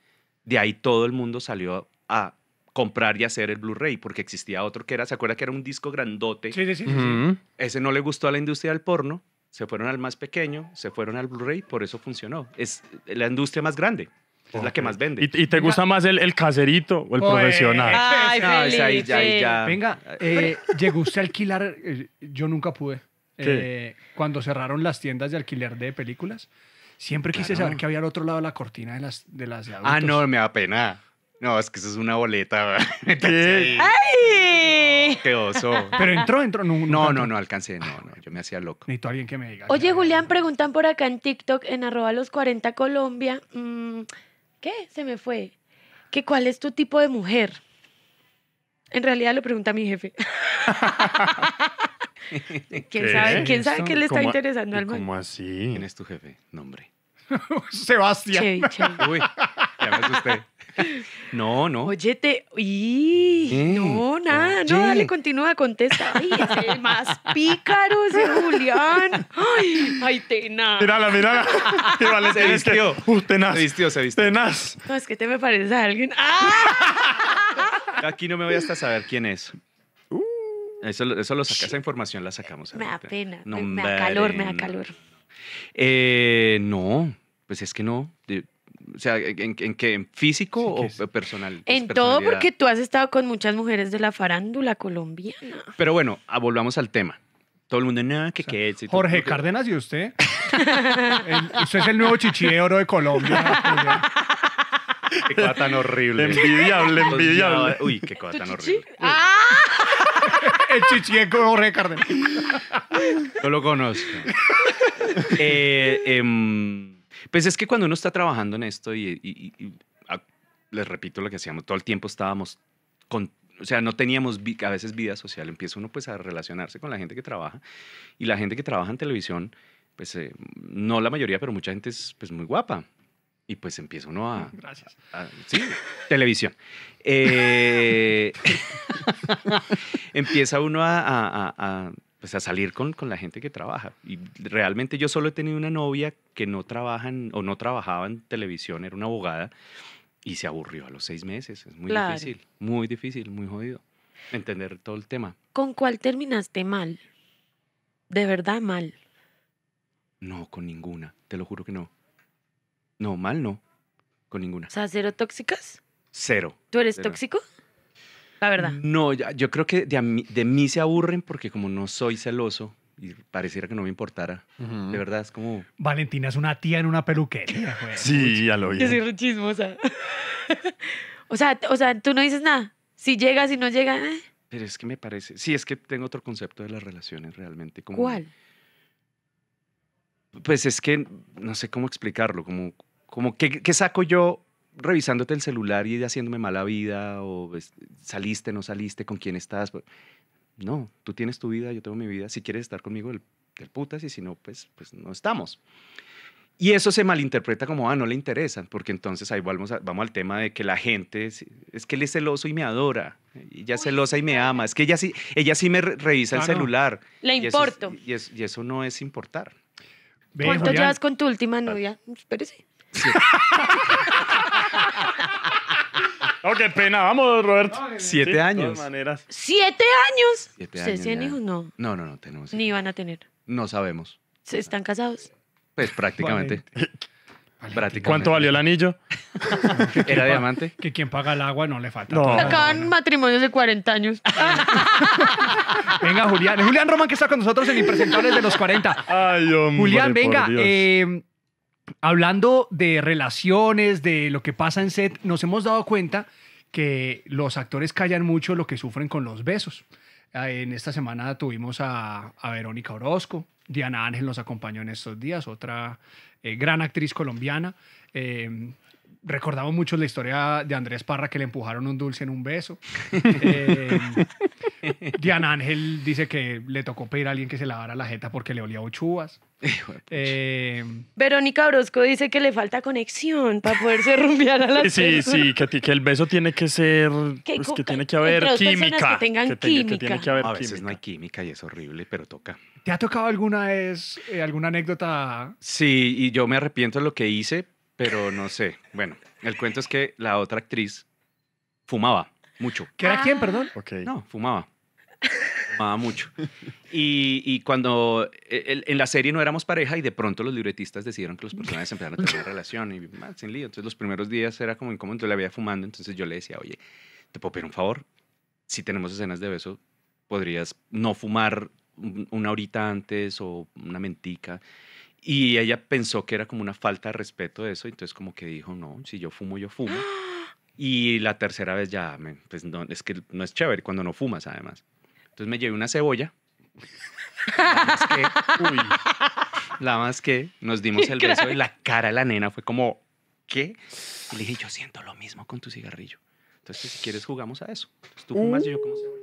de ahí todo el mundo salió a comprar y hacer el Blu-ray, porque existía otro que era, ¿se acuerda que era un disco grandote? Sí, sí, sí. Ese no le gustó a la industria del porno, se fueron al más pequeño, se fueron al Blu-ray, por eso funcionó. Es la industria más grande, es la que más vende. ¿Y, y te gusta más el, el caserito o el Oye. profesional? Ay, No, es ahí, ya, ya. Venga, eh, llegó usted a alquilar, eh, yo nunca pude. ¿Qué? Eh, cuando cerraron las tiendas de alquiler de películas, siempre quise Claro. saber qué había al otro lado de la cortina de las de las de Ah, no, me da pena. No, es que eso es una boleta. ¿Qué? Ay. Qué oso. Pero entró, entró. No, No, no, no alcancé, no, no, yo me hacía loco. Necesito alguien que me diga. Oye, Julián, preguntan por acá en TikTok, en arroba los 40 Colombia. mm, ¿Qué? Se me fue. ¿Que ¿Cuál es tu tipo de mujer? En realidad lo pregunta mi jefe. ¿Quién ¿Qué? sabe, ¿quién sabe qué le está ¿Cómo- interesando al man? ¿Cómo así? ¿Quién es tu jefe? Nombre. Sebastián. Chevy, Chevy. Uy, ya me asusté. No, no. Oye, te... ¡Ih! ¿Qué? No, nada, Oye. no, dale, continúa, contesta. Ay, es el más pícaro ese Julián. Ay, ay, tenaz. Mírala, mírala. Y Valentín Se que, vistió. "Uh, tenaz, Se vistió, se vistió. tenaz. No, es que te me pareces a alguien. ¡Ah! Aquí no me voy hasta saber quién es. Eso, lo- eso lo saca, esa información la sacamos. Me da pena, No, me, me da calor, me da calor. Eh, no, pues es que no. O sea, ¿en, en qué? ¿En físico Sí, o personal? En todo porque tú has estado con muchas mujeres de la farándula colombiana. Pero bueno, ah, volvamos al tema. Todo el mundo, no, que O sea, qué es. Jorge Cárdenas y usted. El- usted es el nuevo chichi de oro de Colombia. Qué cosa tan horrible. Envidiable, envidiable. Uy, qué cosa ¿Tu tan horrible. ¡Ah! el chichi de Jorge Cárdenas. No lo conozco. Eh, em, pues es que cuando uno está trabajando en esto y, y- y- y, les repito lo que hacíamos, todo el tiempo estábamos con, o sea, no teníamos a veces vida social, empieza uno pues a relacionarse con la gente que trabaja y la gente que trabaja en televisión, pues eh, no la mayoría, pero mucha gente es pues muy guapa. Y pues empieza uno a, Gracias. Sí, televisión. Eh, empieza uno a, pues a salir con, con la gente que trabaja. Y realmente yo solo he tenido una novia que no trabaja en- o no trabajaba en televisión, era una abogada, y se aburrió a los seis meses. Es muy Claro. difícil, muy difícil, muy jodido entender todo el tema. ¿Con cuál terminaste mal? De verdad mal. No, con ninguna, te lo juro que no. No, mal no, con ninguna. O sea, cero tóxicas. Cero. ¿Tú eres Cero. tóxico? La verdad. No, yo creo que de, mí, de mí se aburren porque como no soy celoso y pareciera que no me importara, de verdad es como... Valentina es una tía en una peluquería. güey. Sí, ya lo vi. Yo soy re chismosa. o, sea, o sea, tú no dices nada. Si llega, si no llega, eh, Pero es que me parece... Sí, es que tengo otro concepto de las relaciones realmente. Como, ¿cuál? Pues es que no sé cómo explicarlo, como, como ¿qué, qué saco yo revisándote el celular y haciéndome mala vida o pues, saliste, no saliste, con quién estás? Pues, No, tú tienes tu vida, yo tengo mi vida. Si quieres estar conmigo, el, el putas, y si no, pues, pues no estamos. Y eso se malinterpreta como, ah, no le interesan, porque entonces ahí vamos, a- vamos al tema de que la gente, es, es que él es celoso y me adora, y ella es celosa y me ama, es que ella sí, ella sí me re- revisa el celular. Le y eso es- importo. y, es- y eso no es importar. ¿Cuánto Julián, llevas con tu última novia? Espérese. Oh, qué pena. Vamos, Roberto. Siete Sí, de años. todas maneras. ¿Siete años? Siete ¿Ustedes años tienen ya. hijos? No. No, no, no tenemos. Ni van a tener. No sabemos. ¿Se están casados? Pues prácticamente. prácticamente. ¿Cuánto valió el anillo? ¿Era diamante? Que quien paga el agua no le falta. No. todo. Acaban matrimonios de 40 años. Venga, Julián. Julián Roman que está con nosotros en Impresentables de los 40. Ay, hombre, Julián, por venga, Dios. eh, hablando de relaciones, de lo que pasa en set, nos hemos dado cuenta que los actores callan mucho lo que sufren con los besos. Eh, En esta semana tuvimos a, Verónica Orozco, Diana Ángel nos acompañó en estos días, otra eh, gran actriz colombiana. Eh, recordamos mucho la historia de Andrés Parra que le empujaron un dulce en un beso. Eh, Diana Ángel dice que le tocó pedir a alguien que se lavara la jeta porque le olía a uchuvas. Eh, Verónica Orozco dice que le falta conexión para poderse rumbear a las Sí, sí, que, que el beso tiene que ser, Que pues, que tiene que haber química. que tengan tenga- que tiene química. que haber A veces química. no hay química y es horrible, pero toca. ¿Te ha tocado alguna vez eh, alguna anécdota? Sí, y yo me arrepiento de lo que hice, pero no sé. Bueno, el cuento es que la otra actriz fumaba mucho. ¿Que era Ah. quién, perdón? Ok. No, fumaba. Fumaba mucho. Y, y cuando el- en la serie no éramos pareja y de pronto los libretistas decidieron que los personajes empezaron a tener una relación y ah, sin lío. Entonces los primeros días era como incómodo, entonces la veía fumando, entonces yo le decía, oye, ¿te puedo pedir un favor? Si tenemos escenas de beso, podrías no fumar un- una horita antes o una mentica. Y ella pensó que era como una falta de respeto de eso, entonces como que dijo, no, si yo fumo, yo fumo. Y la tercera vez ya, pues no, es que no es chévere cuando no fumas además. Entonces me llevé una cebolla. La masqué, Uy, la masqué, nos dimos el beso y la cara de la nena fue como, ¿qué? Le dije, yo siento lo mismo con tu cigarrillo. Entonces, pues, si quieres, jugamos a eso. Tú fumas yo como cebolla.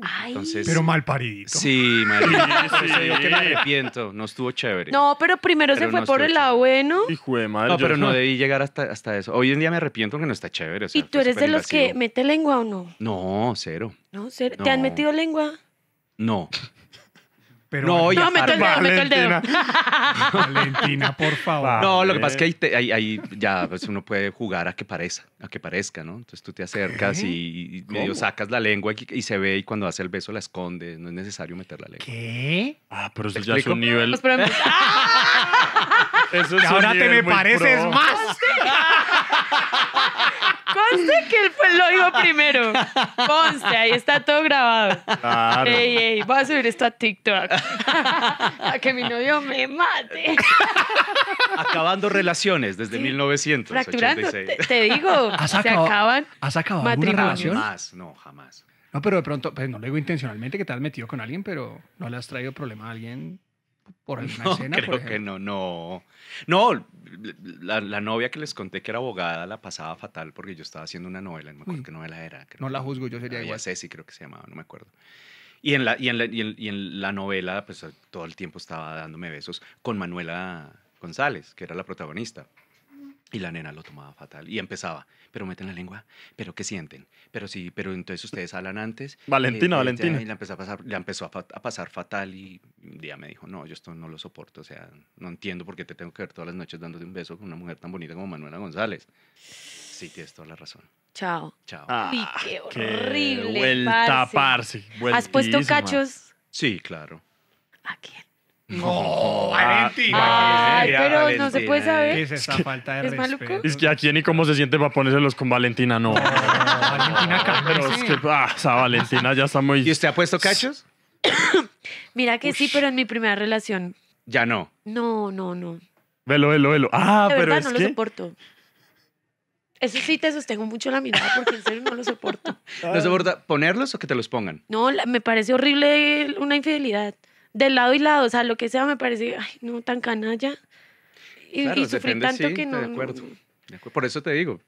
Ay. Entonces, Pero mal paridito. sí, María. Sí, eso digo que me sí. arrepiento. No estuvo chévere. No, pero primero Pero se fue no por el lado bueno. hijo de madre. No, pero no debí llegar hasta, hasta eso. Hoy en día me arrepiento porque no está chévere. o sea, ¿Y tú eres de los que mete lengua o no? No, cero. ¿No? ¿Ser- ¿Te han No. metido lengua? No. Pero No, No, meto el dedo, meto el dedo. Valentina. Valentina, por favor. No, lo que pasa es que ahí, te- ahí- ahí ya pues uno puede jugar a que parezca, a que parezca, ¿no? Entonces tú te acercas y, y medio sacas la lengua y, y se ve y cuando hace el beso la esconde. No es necesario meter la lengua. ¿Qué? Ah, pero eso ¿Te ya es explico? un nivel. Pues, por ejemplo, Eso es Que un ahora te me pareces pro. más. Conste que él fue, lo dijo primero. Conste, ahí está todo grabado. Claro. Ey, ey, voy a subir esto a TikTok. a que mi novio me mate. Acabando relaciones desde Sí. 1986. Fracturando, te, te digo. ¿Has Se acabado- acaban. ¿Has acabado alguna relación? Jamás, no, jamás. No, pero de pronto, pues no lo digo intencionalmente que te has metido con alguien, pero no le has traído problema a alguien por alguna No, escena. creo por que no, no. No, la, la novia que les conté que era abogada la pasaba fatal porque yo estaba haciendo una novela, no me acuerdo qué novela era. creo No la juzgo, yo sería igual. Ceci creo que se llamaba, no me acuerdo. Y en la, y en la, y en, y en la novela, pues todo el tiempo estaba dándome besos con Manuela González, que era la protagonista. Y la nena lo tomaba fatal. Y empezaba, pero meten la lengua, pero ¿qué sienten? Pero sí, pero entonces ustedes hablan antes. Valentina, Eh, Valentina. Y la empezó a pasar, la empezó a, pasar fatal y un día me dijo, no, yo esto no lo soporto. O sea, no entiendo por qué te tengo que ver todas las noches dándote un beso con una mujer tan bonita como Manuela González. Sí, tienes toda la razón. Chao. Chao. Ah, Uy, qué horrible, Vuelta, parce. parce. ¿Has puesto cachos? Sí, claro. ¿A quién? No, Ah, Valentina. Ay, Mira, pero no se Valentina, puede ¿Qué saber. es esa falta de ¿Es maluco? respeto? Es que a quién y cómo se siente para ponérselos con Valentina, no. Valentina, Pero es cálmese. que, ah, esa Valentina ya está ¿Y muy. usted ha puesto cachos? Mira que sí, pero en mi primera relación. Ya no. No, no, no. Velo, velo, velo. Ah, de pero verdad es no lo que. soporto. Eso sí te sostengo mucho la mirada porque en serio no lo soporto. ¿No soporta ponerlos o que te los pongan? No, la- me parece horrible una infidelidad. Del lado y lado, o sea, lo que sea me parece, ay, no, tan canalla. Y, Claro, y sufrí depende, tanto sí, que no. De acuerdo. de acuerdo. Por eso te digo,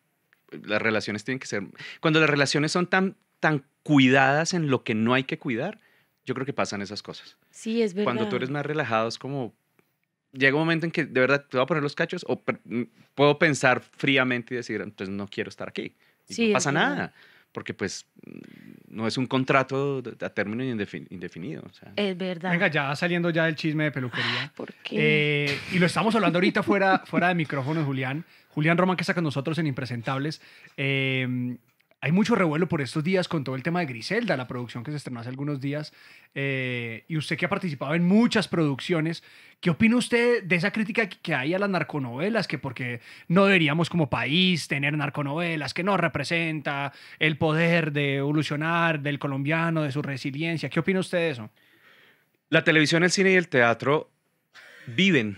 las relaciones tienen que ser... Cuando las relaciones son tan, tan cuidadas en lo que no hay que cuidar, yo creo que pasan esas cosas. Sí, es verdad. Cuando tú eres más relajado es como... Llega un momento en que de verdad te voy a poner los cachos o puedo pensar fríamente y decir, entonces no quiero estar aquí. Y Sí, no pasa verdad. Porque pues mm, no es un contrato a término indefin- indefinido. o sea. Es verdad. Venga, ya saliendo ya del chisme de peluquería. ¿Por qué? Eh, y lo estamos hablando ahorita fuera, fuera de micrófono, Julián. Julián Roman, que está con nosotros en Impresentables. Eh, hay mucho revuelo por estos días con todo el tema de Griselda, la producción que se estrenó hace algunos días. Eh, y usted que ha participado en muchas producciones, ¿qué opina usted de esa crítica que- hay a las narconovelas? Que porque no deberíamos como país tener narconovelas, que no representa el poder de evolucionar del colombiano, de su resiliencia. ¿Qué opina usted de eso? La televisión, el cine y el teatro viven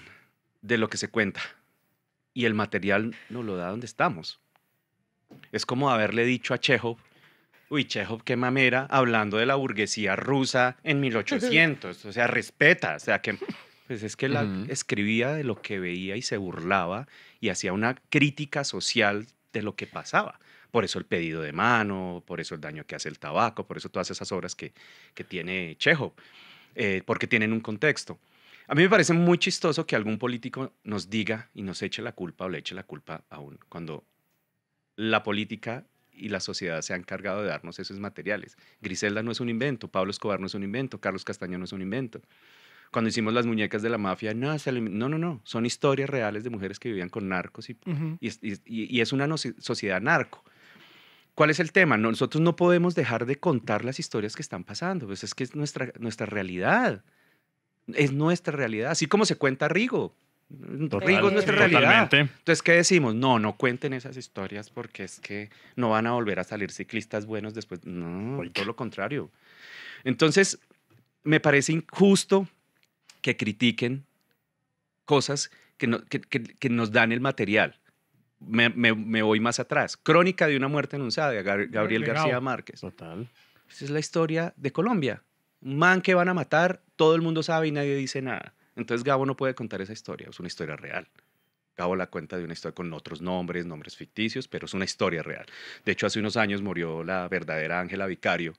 de lo que se cuenta y el material nos lo da donde estamos. Es como haberle dicho a Chekhov, uy, Chekhov, qué mamera, hablando de la burguesía rusa en 1800, o sea, respeta, o sea, que pues es que Ujú. escribía de lo que veía y se burlaba y hacía una crítica social de lo que pasaba. Por eso el pedido de mano, por eso el daño que hace el tabaco, por eso todas esas obras que, que tiene Chekhov eh, porque tienen un contexto. A mí me parece muy chistoso que algún político nos diga y nos eche la culpa o le eche la culpa a uno, cuando la política y la sociedad se han encargado de darnos esos materiales. Griselda no es un invento, Pablo Escobar no es un invento, Carlos Castaño no es un invento. Cuando hicimos las muñecas de la mafia, no, no, no, no, son historias reales de mujeres que vivían con narcos y es, y- y- y es una sociedad narco. ¿Cuál es el tema? Nosotros no podemos dejar de contar las historias que están pasando. Pues es que es nuestra, nuestra realidad. Es nuestra realidad. Así como se cuenta Rigo. Rigo es nuestra realidad. Totalmente. Entonces, ¿qué decimos? No, no cuenten esas historias porque es que no van a volver a salir ciclistas buenos después. No, Oiga. todo lo contrario. Entonces, me parece injusto que critiquen cosas que, no- que- que- que nos dan el material. Me, me- me voy más atrás. Crónica de una muerte anunciada de Gabriel. García Márquez. Total. Esa es la historia de Colombia. Un man que van a matar, todo el mundo sabe y nadie dice nada. Entonces Gabo no puede contar esa historia, es una historia real. Gabo la cuenta de una historia con otros nombres, nombres ficticios, pero es una historia real. De hecho, hace unos años murió la verdadera Ángela Vicario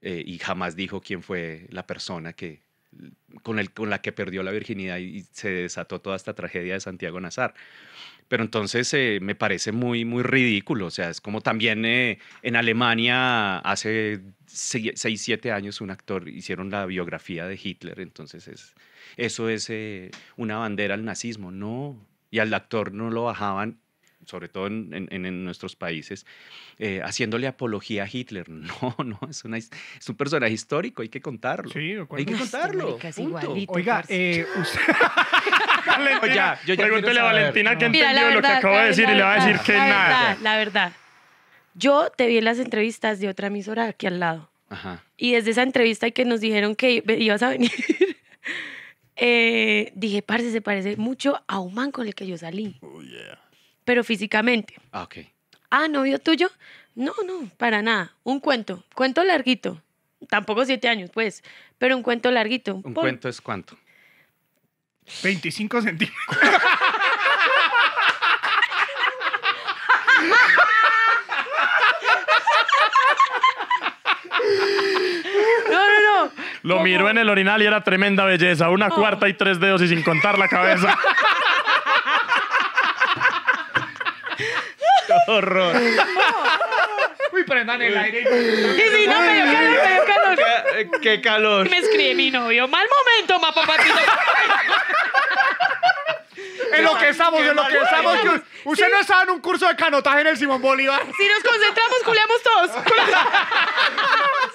eh, y jamás dijo quién fue la persona que, con, el, con la que perdió la virginidad y, se desató toda esta tragedia de Santiago Nazar. Pero entonces eh, me parece muy, muy ridículo. O sea, es como también eh, en Alemania hace 6, 7 años un actor hicieron la biografía de Hitler. Entonces es, eso es eh, una bandera al nazismo. No. Y al actor no lo bajaban, sobre todo en, en- en nuestros países, eh, haciéndole apología a Hitler. No, no, es, una, es un personaje histórico, hay que contarlo. Sí. Hay que contarlo. punto. Oiga, eh, usted- Valentina, ya, yo ya pregúntele quiero a saber. Valentina que Mira, entendió la lo que verdad, acabo de decir y le va a verdad, decir que la nada. Verdad, la verdad. Yo te vi en las entrevistas de otra emisora aquí al lado. Ajá. Y desde esa entrevista y que nos dijeron que ibas a venir, eh, dije, parce, se parece mucho a un man con el que yo salí, Oh, yeah. pero físicamente. Ah, ok. Ah, novio tuyo. No, no, para nada. Un cuento, cuento larguito. Tampoco siete años, pues, pero un cuento larguito. ¿Un cuento es cuánto? 25 centímetros. No, no, no. Lo ¿Cómo? miró en el orinal y era tremenda belleza. Una Oh. cuarta y tres dedos y sin contar la cabeza. horror! Uy, prendan el aire. Sí, no, me dio calor, me dio calor. ¡Qué, qué calor! Me escribe mi novio. Mal momento, mapa papito. En lo que estamos, en lo que estamos. Usted no estaba en un curso de canotaje en el Simón Bolívar. Si nos concentramos, juliamos todos.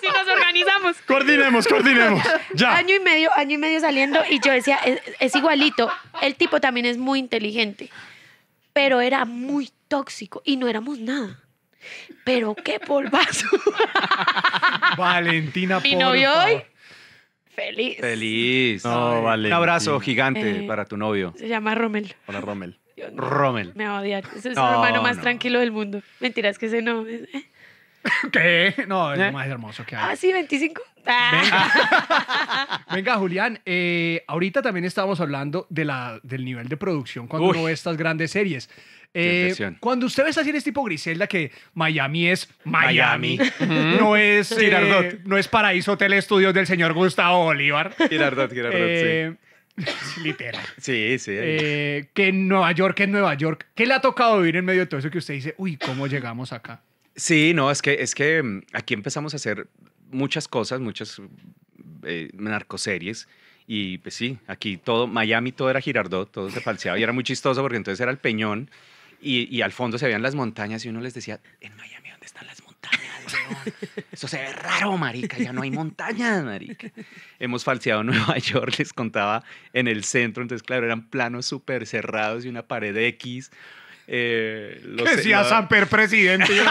si nos organizamos. coordinemos, coordinemos. Ya. Año y medio, año y medio saliendo y yo decía, es, es igualito. El tipo también es muy inteligente, pero era muy tóxico y no éramos nada. Pero qué polvazo. Valentina, Mi por novio favor. hoy, feliz. Feliz. No, vale. Un abrazo gigante Eh, para tu novio, Se llama Rommel. Hola, Rommel. Dios Rommel. Me va a odiar. Ese es No, el hermano más no. tranquilo del mundo. Mentira, es que ese no. ¿Qué? No, es ¿Eh? lo más hermoso que hay. Ah, sí, 25. Ah. Venga, Julián, eh, ahorita también estábamos hablando de la, del nivel de producción cuando Uy. uno ve estas grandes series. Eh, cuando usted ve esas series tipo Griselda, que Miami es Miami, Miami. no es eh, Girardot. no es Paraíso Hotel Estudios del señor Gustavo Bolívar. Girardot, Girardot, Eh, literal. sí. Sí, sí. Eh, que en Nueva York es Nueva York. ¿Qué le ha tocado vivir en medio de todo eso que usted dice, uy, ¿cómo llegamos acá? Sí, no, es que, es que mm, aquí empezamos a hacer muchas cosas, muchas eh, narcoseries. Y pues sí, aquí todo, Miami todo era Girardot, todo se falseaba y era muy chistoso porque entonces era el Peñón y, al fondo se veían las montañas y uno les decía, en Miami, ¿dónde están las montañas? Eso se ve raro, marica, ya no hay montañas, marica. Hemos falseado Nueva York, les contaba, en el centro, entonces claro, eran planos súper cerrados y una pared X. Eh, los- Que decía la- Samper presidente. Yo.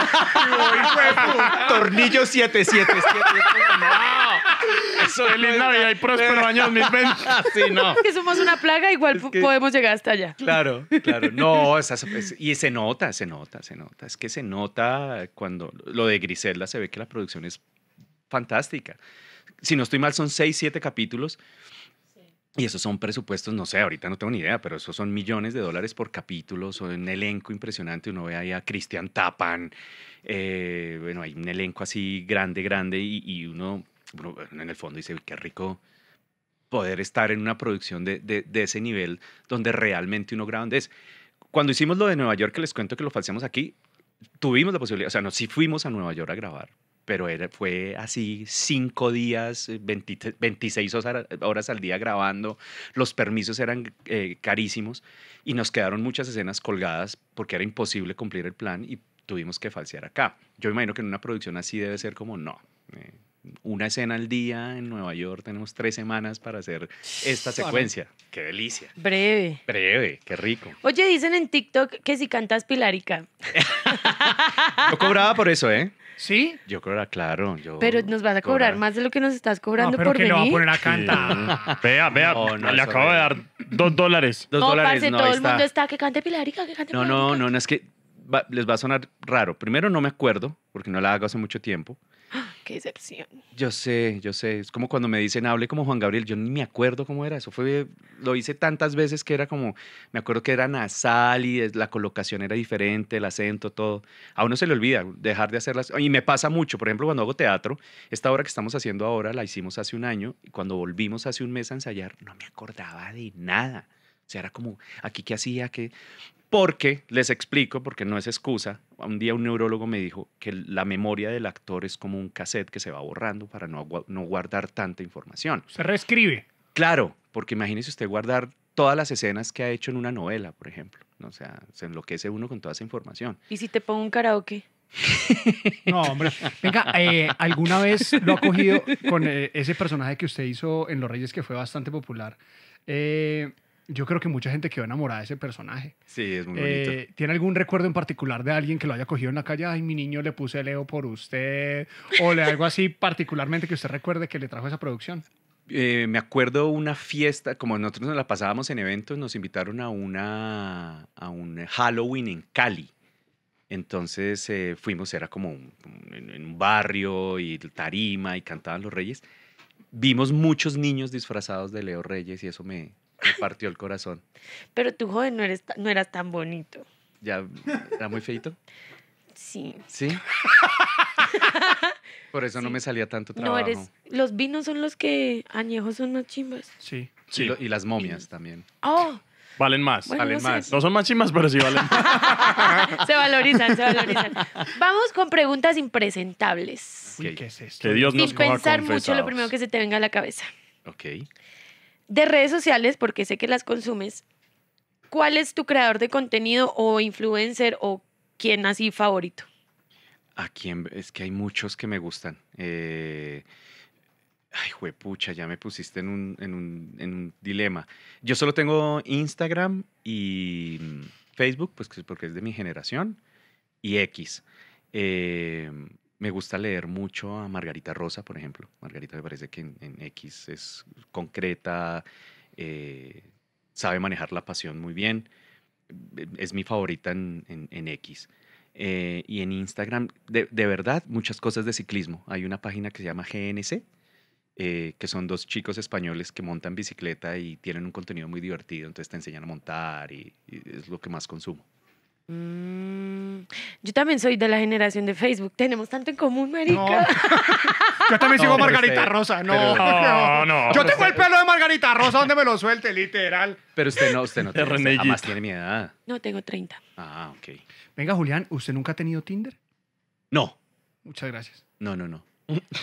Tornillo 777. no. Eso Feliz no es- Navidad y próspero año 2020. Sí, no. que somos una plaga, igual Es que- podemos llegar hasta allá. Claro, claro. No, esas- es- y se nota, se nota, se nota. Es que se nota cuando lo de Griselda se ve que la producción es fantástica. Si no estoy mal, son seis, siete capítulos. Y esos son presupuestos, no sé, ahorita no tengo ni idea, pero esos son millones de dólares por capítulo, son un elenco impresionante. Uno ve ahí a Christian Tapan, eh, bueno, hay un elenco así grande, grande, y, y uno, uno en el fondo dice, "Uy, qué rico poder estar en una producción de, de- de ese nivel donde realmente uno graba donde es. Cuando hicimos lo de Nueva York, que les cuento que lo falseamos aquí, tuvimos la posibilidad, o sea, no, sí fuimos a Nueva York a grabar, pero era, fue así cinco días, eh, 20 26 horas, al día grabando, los permisos eran eh, carísimos y nos quedaron muchas escenas colgadas porque era imposible cumplir el plan y tuvimos que falsear acá. Yo imagino que en una producción así debe ser como, no, eh, una escena al día en Nueva York, tenemos tres semanas para hacer esta secuencia. ¡Qué delicia! Breve. Breve, qué rico. Oye, dicen en TikTok que si cantas Pilarica, Yo cobraba por eso, ¿eh? ¿Sí? Yo cobraba, claro. Yo pero nos vas a cobrar más de lo que nos estás cobrando No, pero por que lo va a venir. poner a cantar. Vea, vea, No, no, le acabo de dar dos dólares. Dos no, dólares, parce, no, todo el está. mundo está que cante Pilarica, que cante No, Pilarica. no, no, no, es que va- les va a sonar raro. Primero, no me acuerdo, porque no la hago hace mucho tiempo. Qué decepción. Yo sé, yo sé. Es como cuando me dicen, hable como Juan Gabriel. Yo ni me acuerdo cómo era. Eso fue, lo hice tantas veces que era como, me acuerdo que era nasal y la colocación era diferente, el acento, todo. A uno se le olvida dejar de hacerlas. Y me pasa mucho, por ejemplo, cuando hago teatro, esta obra que estamos haciendo ahora la hicimos hace un año y cuando volvimos hace un mes a ensayar, no me acordaba de nada. O sea, era como, aquí qué hacía, qué... Porque, les explico, porque no es excusa, un día un neurólogo me dijo que la memoria del actor es como un cassette que se va borrando para no, no guardar tanta información. Se reescribe. Claro, porque imagínese usted guardar todas las escenas que ha hecho en una novela, por ejemplo. ¿no? O sea, se enloquece uno con toda esa información. ¿Y si te pongo un karaoke? No, hombre. Venga, eh, ¿alguna vez lo ha cogido con eh, ese personaje que usted hizo en Los Reyes que fue bastante popular? Eh, yo creo que mucha gente quedó enamorada de ese personaje. Sí, es muy bonito. Eh, ¿Tiene algún recuerdo en particular de alguien que lo haya cogido en la calle? Ay, mi niño le puse Leo por usted. O le algo así particularmente que usted recuerde que le trajo esa producción. Eh, me acuerdo una fiesta, como nosotros nos la pasábamos en eventos, nos invitaron a, una, a un Halloween en Cali. Entonces eh, fuimos, era como un- un- en, en un barrio y tarima y cantaban los reyes. Vimos muchos niños disfrazados de Leo Reyes y eso me, me partió el corazón. Pero tú, joven, no, eres no eras tan bonito. ¿Ya era muy feito? Sí. Sí. Por eso no me salía tanto No trabajo. eres... Los vinos son los que añejos son los chimbas. Sí. Y, Sí, lo- y las momias también. Oh, valen más. bueno, Valen no sé. más. No son más chimas, pero sí valen más. Se valorizan, se valorizan. Vamos con preguntas impresentables. Uy, Ok. ¿qué es esto? Que Dios Sin nos coja pensar mucho lo confesados. primero que se te venga a la cabeza. Ok. De redes sociales, porque sé que las consumes, ¿cuál es tu creador de contenido o influencer o quién así favorito? ¿A quién? Es que hay muchos que me gustan. Eh, ay, juepucha, ya me pusiste en un, en, un, en un dilema. Yo solo tengo Instagram y mm, Facebook, pues que- porque es de mi generación, y X. Eh, me gusta leer mucho a Margarita Rosa, por ejemplo. Margarita me parece que en, X es concreta, eh, sabe manejar la pasión muy bien. Es mi favorita en, X. Eh, y en Instagram, de, verdad, muchas cosas de ciclismo. Hay una página que se llama GNC, eh, que son dos chicos españoles que montan bicicleta y tienen un contenido muy divertido, entonces te enseñan a montar y, y es lo que más consumo. Mm, yo también soy de la generación de Facebook. Tenemos tanto en común, marica. No. Yo también No, sigo a Margarita usted- Rosa. No, pero- No, no. Yo tengo el pelo de Margarita Rosa donde me lo suelte, literal. Pero usted no, usted no tiene, Renellita. usted jamás tiene mi edad. No, tengo 30. Ah, ok. Venga, Julián, ¿usted nunca ha tenido Tinder? No, Muchas gracias. no, no, no.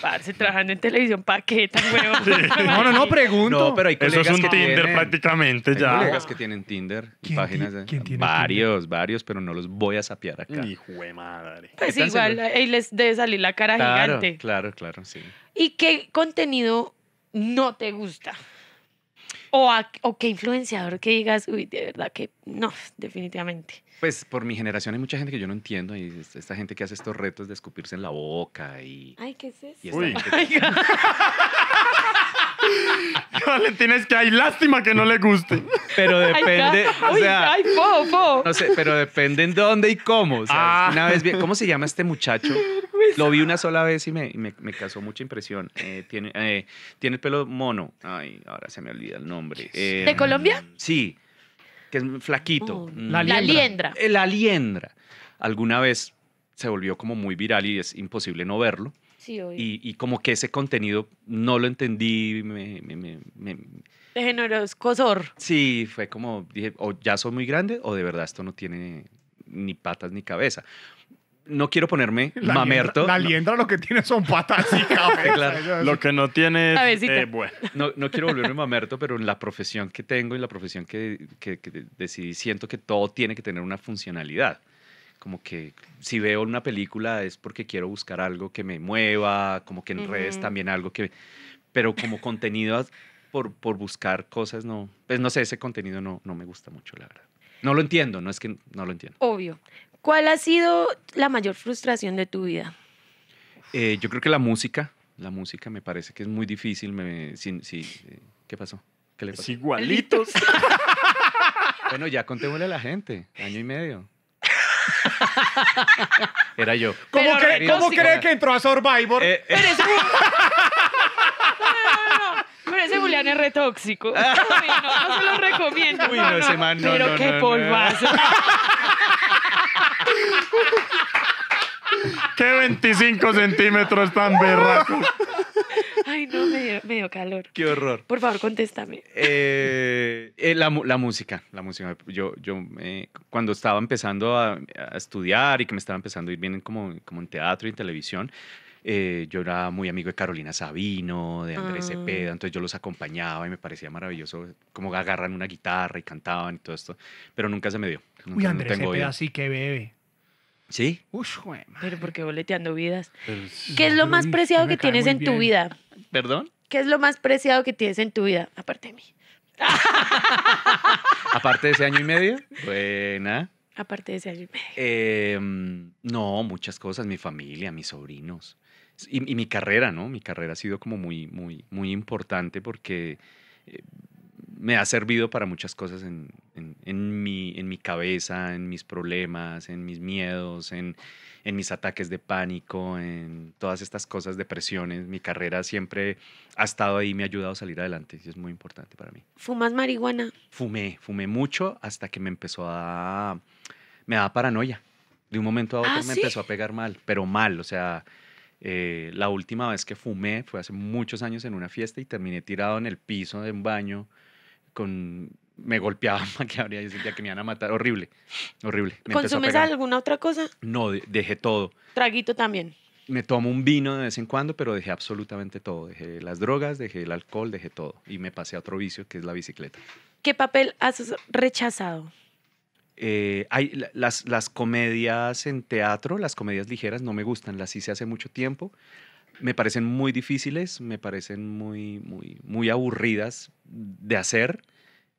Parce, trabajando en televisión, ¿pa' qué tan huevo? No, no, no, pregunto. No, pero hay Eso es un que Tinder tienen- prácticamente Hay ya. colegas que tienen Tinder y ¿Quién páginas ti- de... quién tiene varios, varios, pero no los voy a sapear acá. Hijo de madre. Pues igual, ahí les debe salir la cara Claro, gigante. claro, claro, sí. ¿Y qué contenido no te gusta? O, a- o qué influenciador que digas, uy, de verdad que no, definitivamente. Pues por mi generación hay mucha gente que yo no entiendo y es- esta gente que hace estos retos de escupirse en la boca y... Ay, ¿qué es eso? y esta Uy. gente que- Ay, Valentina, es que hay lástima que no le guste. Pero ay, depende, ga- o sea, ay, po, po. no sé, pero depende en dónde y cómo. Ah. Una vez vi, ¿cómo se llama este muchacho? Lo vi una sola vez y me, me, me causó mucha impresión. Eh, tiene, eh, tiene el pelo mono. Ay, ahora se me olvida el nombre. Eh, ¿De Colombia? Sí, que es flaquito. Oh, Mm. La La liendra. liendra. Eh, La liendra. Alguna vez se volvió como muy viral y es imposible no verlo. Sí, obvio. Y, y como que ese contenido no lo entendí. me- me- me- me- De género cosor. sí, fue como, dije, o ya soy muy grande o de verdad esto no tiene ni patas ni cabeza. No quiero ponerme La mamerto. liendra- La no- liendra lo que tiene son patas y cabeza. Claro. Lo que no tiene es. Eh, bueno. No, no quiero volverme mamerto, pero en la profesión que tengo y la profesión que, que- que decidí, siento que todo tiene que tener una funcionalidad. Como que si veo una película es porque quiero buscar algo que me mueva, como que en redes también algo que... Pero como contenido por, por buscar cosas, no. Pues no sé, ese contenido no, no me gusta mucho, la verdad. No lo entiendo, no es que no lo entiendo. Obvio. ¿Cuál ha sido la mayor frustración de tu vida? Eh, yo creo que la música, la música me parece que es muy difícil. Me, sin- sí, eh, ¿Qué pasó? ¿Qué le Es pasó? igualitos. Bueno, ya contémosle a la gente. Año y medio. Era yo. ¿Cómo, Pero cree, ¿cómo tóxico. cree que entró a Survivor? Eh, eh, Pero ese, no, no, no, pero ese Julián es re tóxico. Uy, no, no se lo recomiendo. Uy, no, ese man, no, Pero no, qué no, no. polvazo. ¿Qué 25 centímetros tan berracos? Ay, no, me dio, me dio calor. qué horror. Por favor, contéstame. Eh, eh, la, música, la música. Yo, yo eh, cuando estaba empezando a, a estudiar y que me estaba empezando a ir bien en como, como en teatro y en televisión, eh, yo era muy amigo de Carolina Sabino, de Andrés Ah. Cepeda, entonces yo los acompañaba y me parecía maravilloso como agarran una guitarra y cantaban y todo esto, pero nunca se me dio. Nunca, Uy, no Andrés tengo Cepeda oído. sí que bebe. ¿Sí? Ush, güey, man. Pero porque boleteando vidas. ¿Qué es lo más preciado que tienes en tu vida? ¿Perdón? ¿Qué es lo más preciado que tienes en tu vida? Aparte de mí. Aparte de ese año y medio, buena. Aparte de ese año y medio. Eh, no, muchas cosas, mi familia, mis sobrinos. Y, y mi carrera, ¿no? Mi carrera ha sido como muy, muy, muy importante porque eh, me ha servido para muchas cosas en, en- en mi, en mi cabeza, en mis problemas, en mis miedos, en, en mis ataques de pánico, en todas estas cosas, depresiones. Mi carrera siempre ha estado ahí, me ha ayudado a salir adelante y es muy importante para mí ¿Fumas marihuana? fumé, fumé mucho hasta que me empezó a... me daba paranoia. De un momento a otro ¿Ah, me sí? empezó a pegar mal, pero mal. O sea, eh, la última vez que fumé fue hace muchos años en una fiesta y terminé tirado en el piso de un baño con... Me golpeaban maquiaria y sentía que me iban a matar. Horrible, horrible. Me ¿Consumes alguna otra cosa? No, de- dejé todo. Traguito también. Me tomo un vino de vez en cuando, pero dejé absolutamente todo. Dejé las drogas, dejé el alcohol, dejé todo. Y me pasé a otro vicio, que es la bicicleta. ¿Qué papel has rechazado? Eh, hay la- las, las comedias en teatro, las comedias ligeras, no me gustan, las hice hace mucho tiempo. Me parecen muy difíciles, me parecen muy, muy, muy aburridas de hacer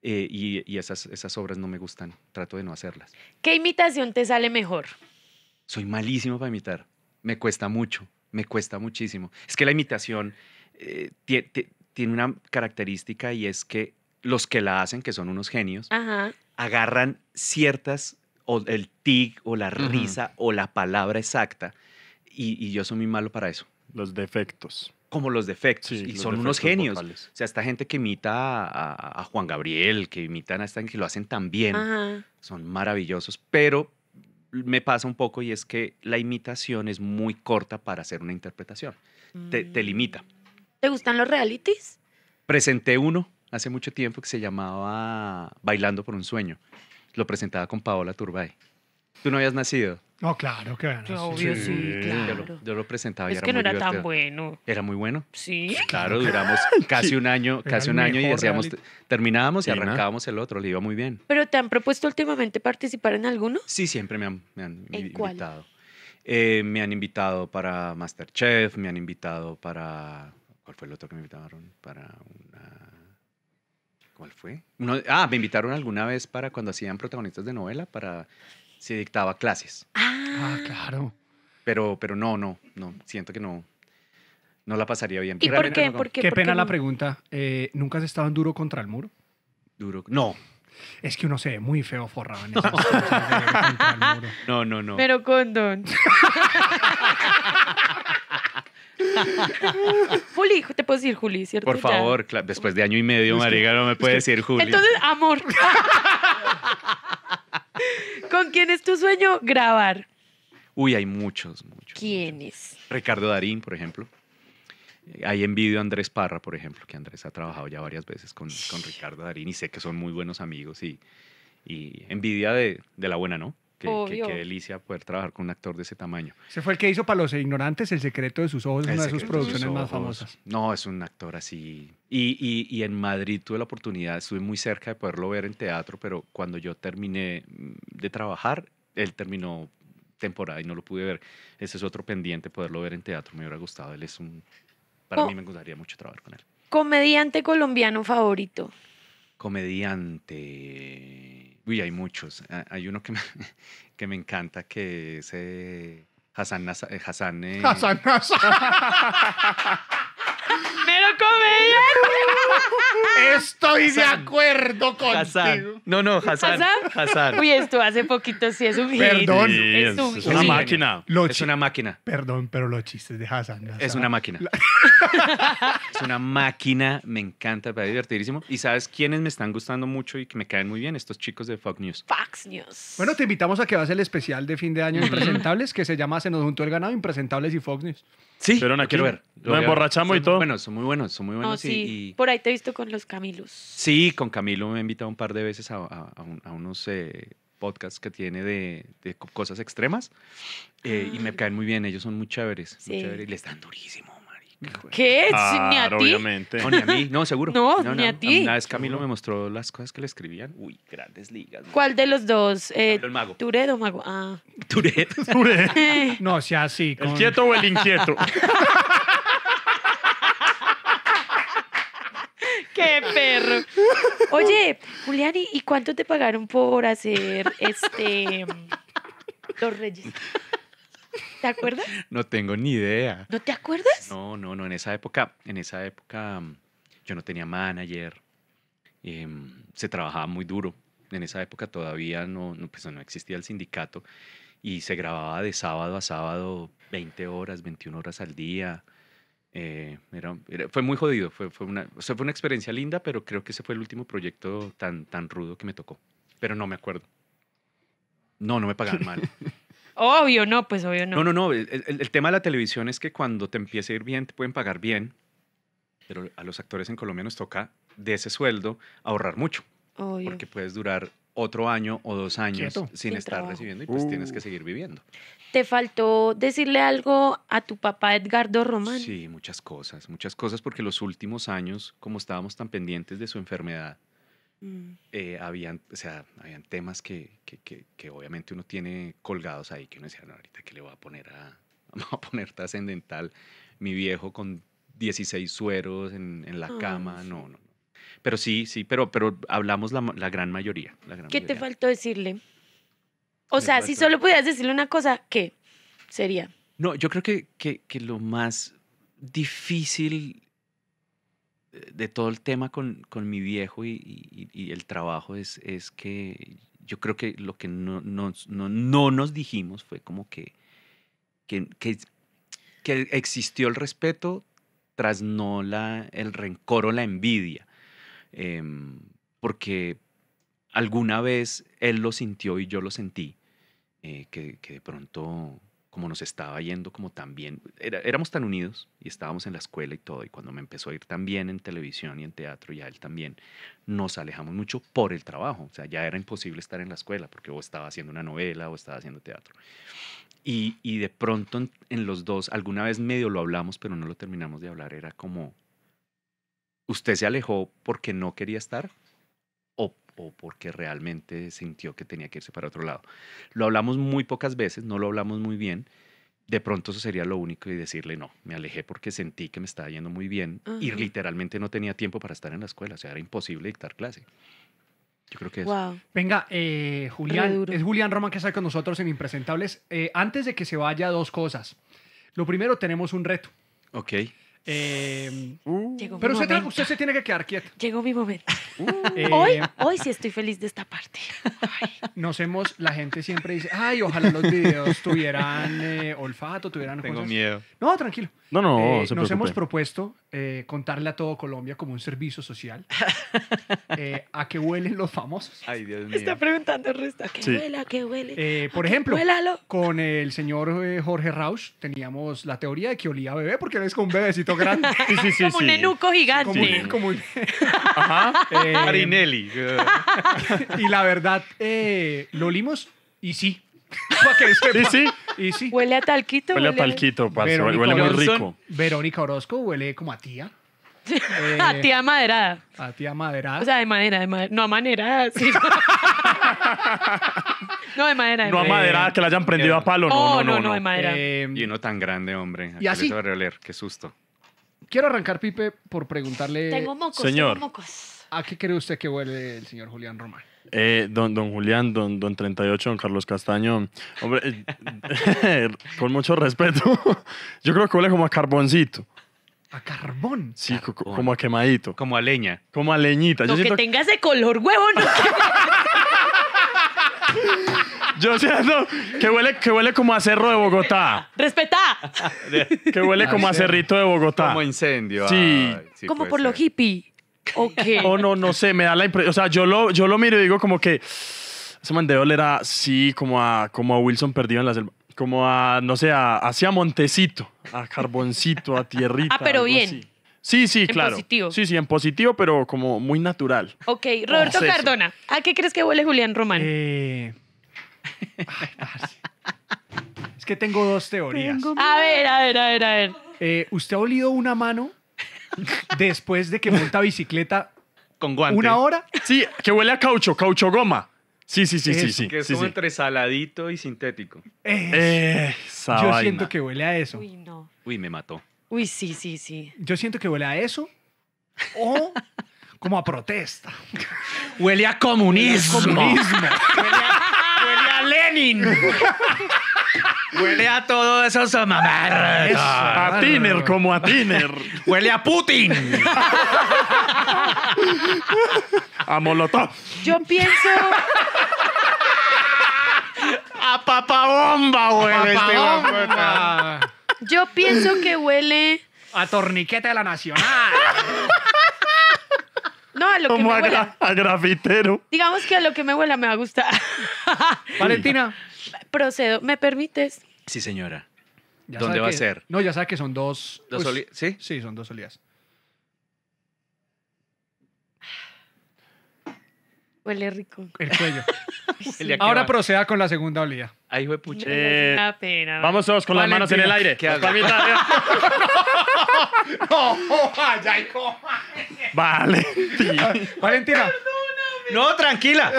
eh, y, y esas, esas obras no me gustan, trato de no hacerlas. ¿Qué imitación te sale mejor? Soy malísimo para imitar, me cuesta mucho, me cuesta muchísimo. Es que la imitación eh, tie- tie- tiene una característica y es que los que la hacen, que son unos genios, Ajá. agarran ciertas o el tic o la risa o la palabra exacta. Y, y yo soy muy malo para eso. Los defectos. Como los defectos. Sí, y los son unos genios. vocales. O sea, esta gente que imita a, a- a Juan Gabriel, que imitan a esta que lo hacen tan bien, Ajá. son maravillosos. Pero me pasa un poco y es que la imitación es muy corta para hacer una interpretación. Te, te Mm. limita. ¿Te gustan los realities? Presenté uno hace mucho tiempo que se llamaba Bailando por un sueño. Lo presentaba con Paola Turbay. ¿Tú no habías nacido? No, claro, que bueno. Obvio, sí, Sí. Yo claro. lo, yo lo presentaba y Es era que no muy era tan bueno. Era muy bueno. Sí. Claro, duramos casi un año, casi un año y reality. terminábamos y arrancábamos el otro, le iba muy bien. ¿Pero te han propuesto últimamente participar en alguno? Sí, siempre me han, me han ¿En invi- cuál? invitado. Eh, me han invitado para Masterchef, me han invitado para... ¿Cuál fue el otro que me invitaron? Para una... ¿Cuál fue? Uno- ah, me invitaron alguna vez para cuando hacían protagonistas de novela, para... Si dictaba clases. Ah, claro. Pero, pero no, no, no, siento que no, no la pasaría bien. ¿Y por qué? no, ¿Por qué? Qué ¿Por pena qué la pregunta. Eh, ¿Nunca has estado en duro contra el muro? Duro. No, Es que uno se ve muy feo forrado en esas contra el muro. no, no, no. Pero condón. Juli, te puedo decir Juli, ¿cierto? Por favor, después de año y medio, marica, no me puede decir Julio. Entonces, amor. ¿Con quién es tu sueño grabar? Uy, hay muchos, muchos. ¿Quién es? Ricardo Darín, por ejemplo. Hay envidio a Andrés Parra, por ejemplo, que Andrés ha trabajado ya varias veces con, con Ricardo Darín y sé que son muy buenos amigos y, y envidia de, de la buena, ¿no? Que, que- Obvio. qué delicia poder trabajar con un actor de ese tamaño. Ese fue el que hizo para los ignorantes El secreto de sus ojos, El una de sus secreto de sus producciones más famosas. No, es un actor así. Y, y- y en Madrid tuve la oportunidad, estuve muy cerca de poderlo ver en teatro, pero cuando yo terminé mm, de trabajar, él terminó temporada y no lo pude ver. Ese es otro pendiente, poderlo ver en teatro. Me hubiera gustado. Él es un... Para Oh. mí me gustaría mucho trabajar con él. Comediante colombiano favorito. Comediante. Uy, hay muchos. Ah, Hay uno que me, que me encanta, que es eh, Hassan. Eh, Hassan, eh, Hassan, Hassan. Estoy de Hassan. acuerdo Hassan. contigo. No, no, Hassan. ¿Hassan? Hassan. Uy, esto hace poquito sí es un hit. Perdón. Sí, Es es, un es una máquina. Los Es una máquina. Perdón, pero los chistes de Hassan. Es una máquina. es una máquina, me encanta, me divertidísimo. ¿Y sabes quiénes me están gustando mucho y que me caen muy bien? Estos chicos de Fox News. Fox News. Bueno, te invitamos a que vas el especial de fin de año de Impresentables, que se llama Se nos juntó el ganado, Impresentables y Fox News. Sí, Pero lo aquí quiero ver. nos emborrachamos y todo. muy buenos, son muy buenos, son muy No, buenos. y- sí. y- Por ahí te he visto con los Camilos. Sí, con Camilo me ha invitado un par de veces a, a- a un- a unos eh, podcasts que tiene de, de co- cosas extremas eh, y me Ah. caen muy bien, ellos son muy chéveres, muy chéveres y les dan durísimo, ¿Qué? ¿Ni a Claro, ti? obviamente. No, ni a mí, no, seguro. No, ni a ti. Una vez Camilo me mostró las cosas que le escribían. Uy, grandes ligas. ¿Cuál de los dos? Eh, el mago. ¿Tured o Mago? Ah. Pure. No, sea así. ¿El quieto o el inquieto? ¡Qué perro! Oye, Juliani, ¿y cuánto te pagaron por hacer este Los Reyes? ¿Te acuerdas? No tengo ni idea. ¿No te acuerdas? No, no, no. En esa época, en esa época mm, yo no tenía manager. em, se trabajaba muy duro. En esa época todavía no, no, pues no existía el sindicato y se grababa de sábado a sábado 20 horas, 21 horas al día. Eh, era- era- fue muy jodido. Fue, fue, una, o sea, fue una experiencia linda, pero creo que ese fue el último proyecto tan, tan rudo que me tocó. Pero no me acuerdo. No, no me pagaban mal. Obvio, no, pues obvio no. No, no, no. El, el- el tema de la televisión es que cuando te empieza a ir bien, te pueden pagar bien, pero a los actores en Colombia nos toca de ese sueldo ahorrar mucho, Obvio. porque puedes durar otro año o dos años Quieto. sin, Sin estar trabajo. recibiendo y pues tienes Uh. que seguir viviendo. ¿Te faltó decirle algo a tu papá Edgardo Román? Sí, muchas cosas, muchas cosas, porque los últimos años, como estábamos tan pendientes de su enfermedad, Mm. eh, habían, o sea, habían temas que, que, que- que obviamente uno tiene colgados ahí, que uno decía, no, ahorita que le voy a poner a, vamos a poner trascendental, mi viejo con 16 sueros en, en la Ay, cama, no, no, no. Pero sí, sí, pero, pero hablamos la, la gran mayoría. la gran ¿Qué te mayoría. faltó decirle? O sea, si faltó- solo pudieras decirle una cosa, ¿qué sería? No, yo creo que, que, que lo más difícil de todo el tema con, con mi viejo y, el trabajo es, es que yo creo que lo que no, nos- no, no nos dijimos fue como que, que, que, que existió el respeto tras no la, el rencor o la envidia. Em, porque alguna vez él lo sintió y yo lo sentí, eh, que, que de pronto, como nos estaba yendo como tan bien, era- éramos tan unidos y estábamos en la escuela y todo, y cuando me empezó a ir tan bien en televisión y en teatro y a él también, nos alejamos mucho por el trabajo, o sea, ya era imposible estar en la escuela porque o estaba haciendo una novela o estaba haciendo teatro. Y, y de pronto en, en los dos, alguna vez medio lo hablamos, pero no lo terminamos de hablar, era como, ¿usted se alejó porque no quería estar? o, o porque realmente sintió que tenía que irse para otro lado. Lo hablamos muy pocas veces, no lo hablamos muy bien. De pronto eso sería lo único y decirle no, me alejé porque sentí que me estaba yendo muy bien y literalmente no tenía tiempo para estar en la escuela, o sea, era imposible dictar clase. Yo creo que eso. Wow. Venga, eh, Julián, es Julián Roma que está con nosotros en Impresentables. Eh, antes de que se vaya, dos cosas. Lo primero, tenemos un reto. Ok. Eh, Uh, pero usted, momento. usted se tiene que quedar quieto. Llegó mi momento. Eh, Hoy, hoy sí estoy feliz de esta parte. Nos hemos, la gente siempre dice, ay, ojalá los videos tuvieran eh, olfato, tuvieran cosas. miedo. No, tranquilo. no, no, Eh, se nos hemos propuesto eh, contarle a todo Colombia como un servicio social eh, a qué huelen los famosos. Ay, Dios Me está preguntando el resto. ¿A qué Sí. huele? ¿A qué huele? Eh, por ¿A qué ejemplo, huélalo? con el señor eh, Jorge Rausch teníamos la teoría de que olía a bebé porque él es como un bebecito grande. Sí, sí, sí, Como un sí. enuco gigante. Como, un- como un- Ajá. eh, Marinelli. y la verdad, eh, lo olimos y sí. Para que Sí, sepa. sí. Y sí. Huele a talquito. Huele a talquito, parce. Verónica Huele muy Johnson. rico. Verónica Orozco huele como a tía. Eh, A tía maderada. A tía maderada. O sea, de madera, de madera. No a manera, sí. no, de madera. de No a madera. que la hayan prendido a palo. Oh, No, no, no. de madera. Eh, Y uno tan grande, hombre. ¿A Y así. les va a oler? Qué susto. Quiero arrancar, Pipe, por preguntarle tengo mocos, señor. tengo mocos. a qué cree usted que huele el señor Julián Román. Eh, don, don Julián, don, don 38, don Carlos Castaño. Hombre, eh, con mucho respeto. Yo creo que huele como a carboncito. A carbón. Sí, co- como a quemadito. Como a leña. Como a leñita. Lo Yo que siento, tenga ese color, huevo, no. yo siento que huele, que huele como a cerro de Bogotá. Respetá. Que huele como a cerrito de Bogotá. Como incendio. Sí. Ay, sí Como por lo hippie. ¿O qué? O no, no sé, me da la impresión. O sea, yo lo, yo lo miro y digo como que ese man debe oler a, sí, como a, como a Wilson perdido en la selva. Como a, no sé, a, hacia Montecito, a Carboncito, a Tierrita. Ah, pero bien. así. Sí, sí, En claro. positivo. Sí, sí, en positivo, pero como muy natural. Ok, Roberto Oh. Cardona. ¿A qué crees que huele Julián Román? Eh, ay, es que tengo dos teorías. A ver, a ver, a ver, a ver. Eh, ¿Usted ha olido una mano después de que monta bicicleta Con guante. una hora? Sí, que huele a caucho, caucho goma. Sí, sí, sí, sí, Eso, sí. Que es sí, como sí. entre saladito y sintético. Eh, Eh, esa yo vaina. siento que huele a eso. Uy, no. Uy, me mató. Uy, sí, sí, sí. Yo siento que huele a eso o como a protesta. Huele a comunismo. comunismo. Huele a Lenin. Huele a todo eso mamarra. A Tiner, como a Tiner. Huele a Putin. A Molotov. Yo pienso. A papabomba, huele este Yo pienso que huele. A torniquete de la Nacional. No, a lo que Como me a, huela. gra- a grafitero. Digamos que a lo que me huela me va a gustar. Valentina. Procedo. ¿Me permites? Sí, señora. ya ¿Dónde sabe va a que- ser? No, ya sabe que son dos. ¿Dos pues, oli- ¿Sí? Sí, son dos olidas. Huele rico. El cuello. Ahora proceda con la segunda. Ay, hijo de pucha. Eh, pena. Vamos todos con las manos en el aire. ¿qué hago? Vale. Valentina. No, tranquila.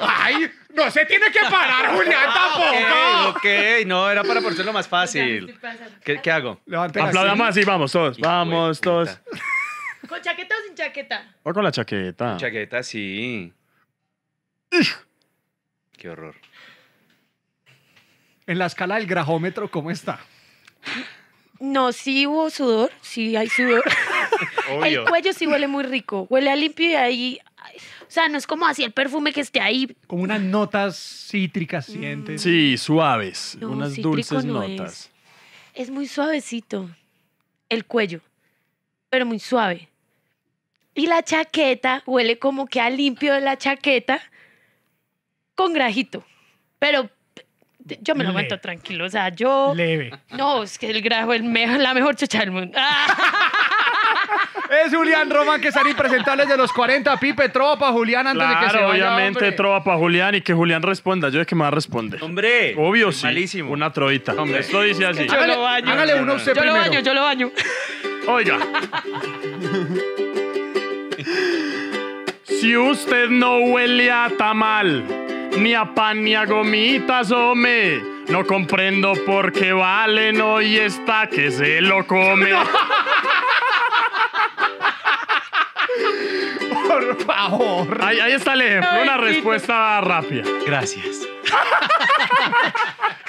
Ay, no se tiene que parar, Julián, tampoco. Ok, ok. No, era para ponerlo más fácil. ¿Qué, qué hago? Aplaudamos así, vamos todos. Vamos puta. todos. ¿Con chaqueta o sin chaqueta? O con la chaqueta. Chaqueta, sí. Qué horror. En la escala del grajómetro, ¿cómo está? No, sí hubo sudor. Sí hay sudor. El cuello sí huele muy rico. Huele a limpio y ahí O sea, no es como así el perfume que esté ahí. Como unas notas cítricas sientes. Sí, suaves. No, unas cítrico dulces no notas. Es muy suavecito. El cuello. Pero muy suave. Y la chaqueta huele como que a limpio de la chaqueta con grajito. Pero yo me lo aguanto tranquilo. O sea, yo. Leve. No, es que el grajo es el me- la mejor chucha del mundo. Es Julián Román, que están impresentables de los 40. Pipe, tropa, Julián, antes de que se Claro, vaya, obviamente hombre. trova para Julián y que Julián responda. Yo de que me va a responder. Hombre. Obvio, soy sí. Malísimo. Una troita. Hombre. Esto dice así. yo lo baño. Hágale uno usted yo lo primero. baño, yo lo baño. Oiga. Si usted no huele a tamal, ni a pan ni a gomitas, hombre, no comprendo por qué Valen hoy está que se lo come. Por favor. Ahí, ahí está el ejemplo, una respuesta rápida. Gracias.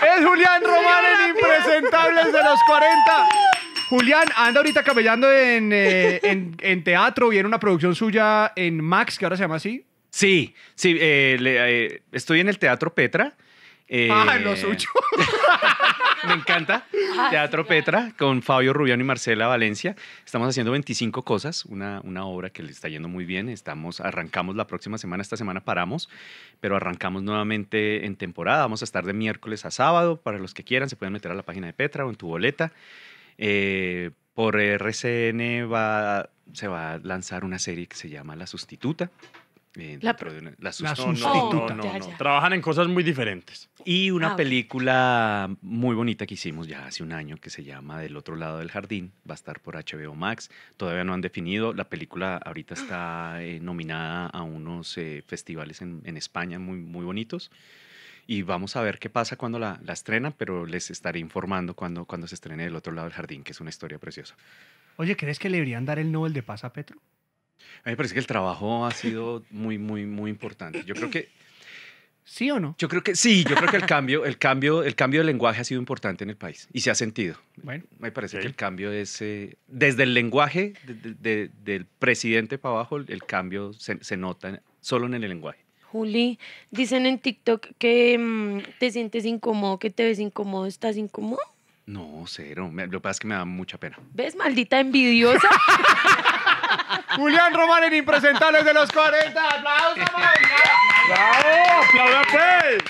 Es Julián Román en Impresentables de los 40. Julián anda ahorita camellando en, eh, en, en teatro y en una producción suya en Max, que ahora se llama así. Sí, sí, eh, le- eh, estoy en el Teatro Petra. eh, Ah, lo suyo. Me encanta. Teatro Petra con Fabio Rubiano y Marcela Valencia. Estamos haciendo 25 cosas, una, una obra que le está yendo muy bien. Estamos, arrancamos la próxima semana, esta semana paramos, pero arrancamos nuevamente en temporada. Vamos a estar de miércoles a sábado. Para los que quieran, se pueden meter a la página de Petra o en tu boleta. Eh, por RCN va, se va a lanzar una serie que se llama La Sustituta. eh, La dentro de una- la, La sus- no, no, Sustituta. no, no, Ya, no. ya. Trabajan en cosas muy diferentes. Y una Ah, película muy bonita que hicimos ya hace un año que se llama Del otro lado del jardín. Va a estar por HBO Max. Todavía no han definido. La película ahorita está eh, nominada a unos eh, festivales en, en España muy, muy bonitos. Y vamos a ver qué pasa cuando la, la estrenan, pero les estaré informando cuando, cuando se estrene Del otro lado del jardín, que es una historia preciosa. Oye, ¿crees que le deberían dar el Nobel de Paz a Petro? A mí me parece que el trabajo ha sido muy, muy, muy importante. Yo creo que ¿Sí o no? Yo creo que sí, yo creo que el cambio, el cambio, el cambio de lenguaje ha sido importante en el país y se ha sentido. Bueno, Me parece Ok. que el cambio es eh, desde el lenguaje de- de- de- del presidente para abajo, el cambio se, se nota solo en el lenguaje. Juli, dicen en TikTok que mm, te sientes incómodo, que te ves incómodo. ¿Estás incómodo? No, cero. Lo que pasa es que me da mucha pena. ¿Ves, maldita envidiosa? Julián Román en Impresentables de los 40. ¡Aplausos, Mauricio! ¡Bravo! ¡Apláudate!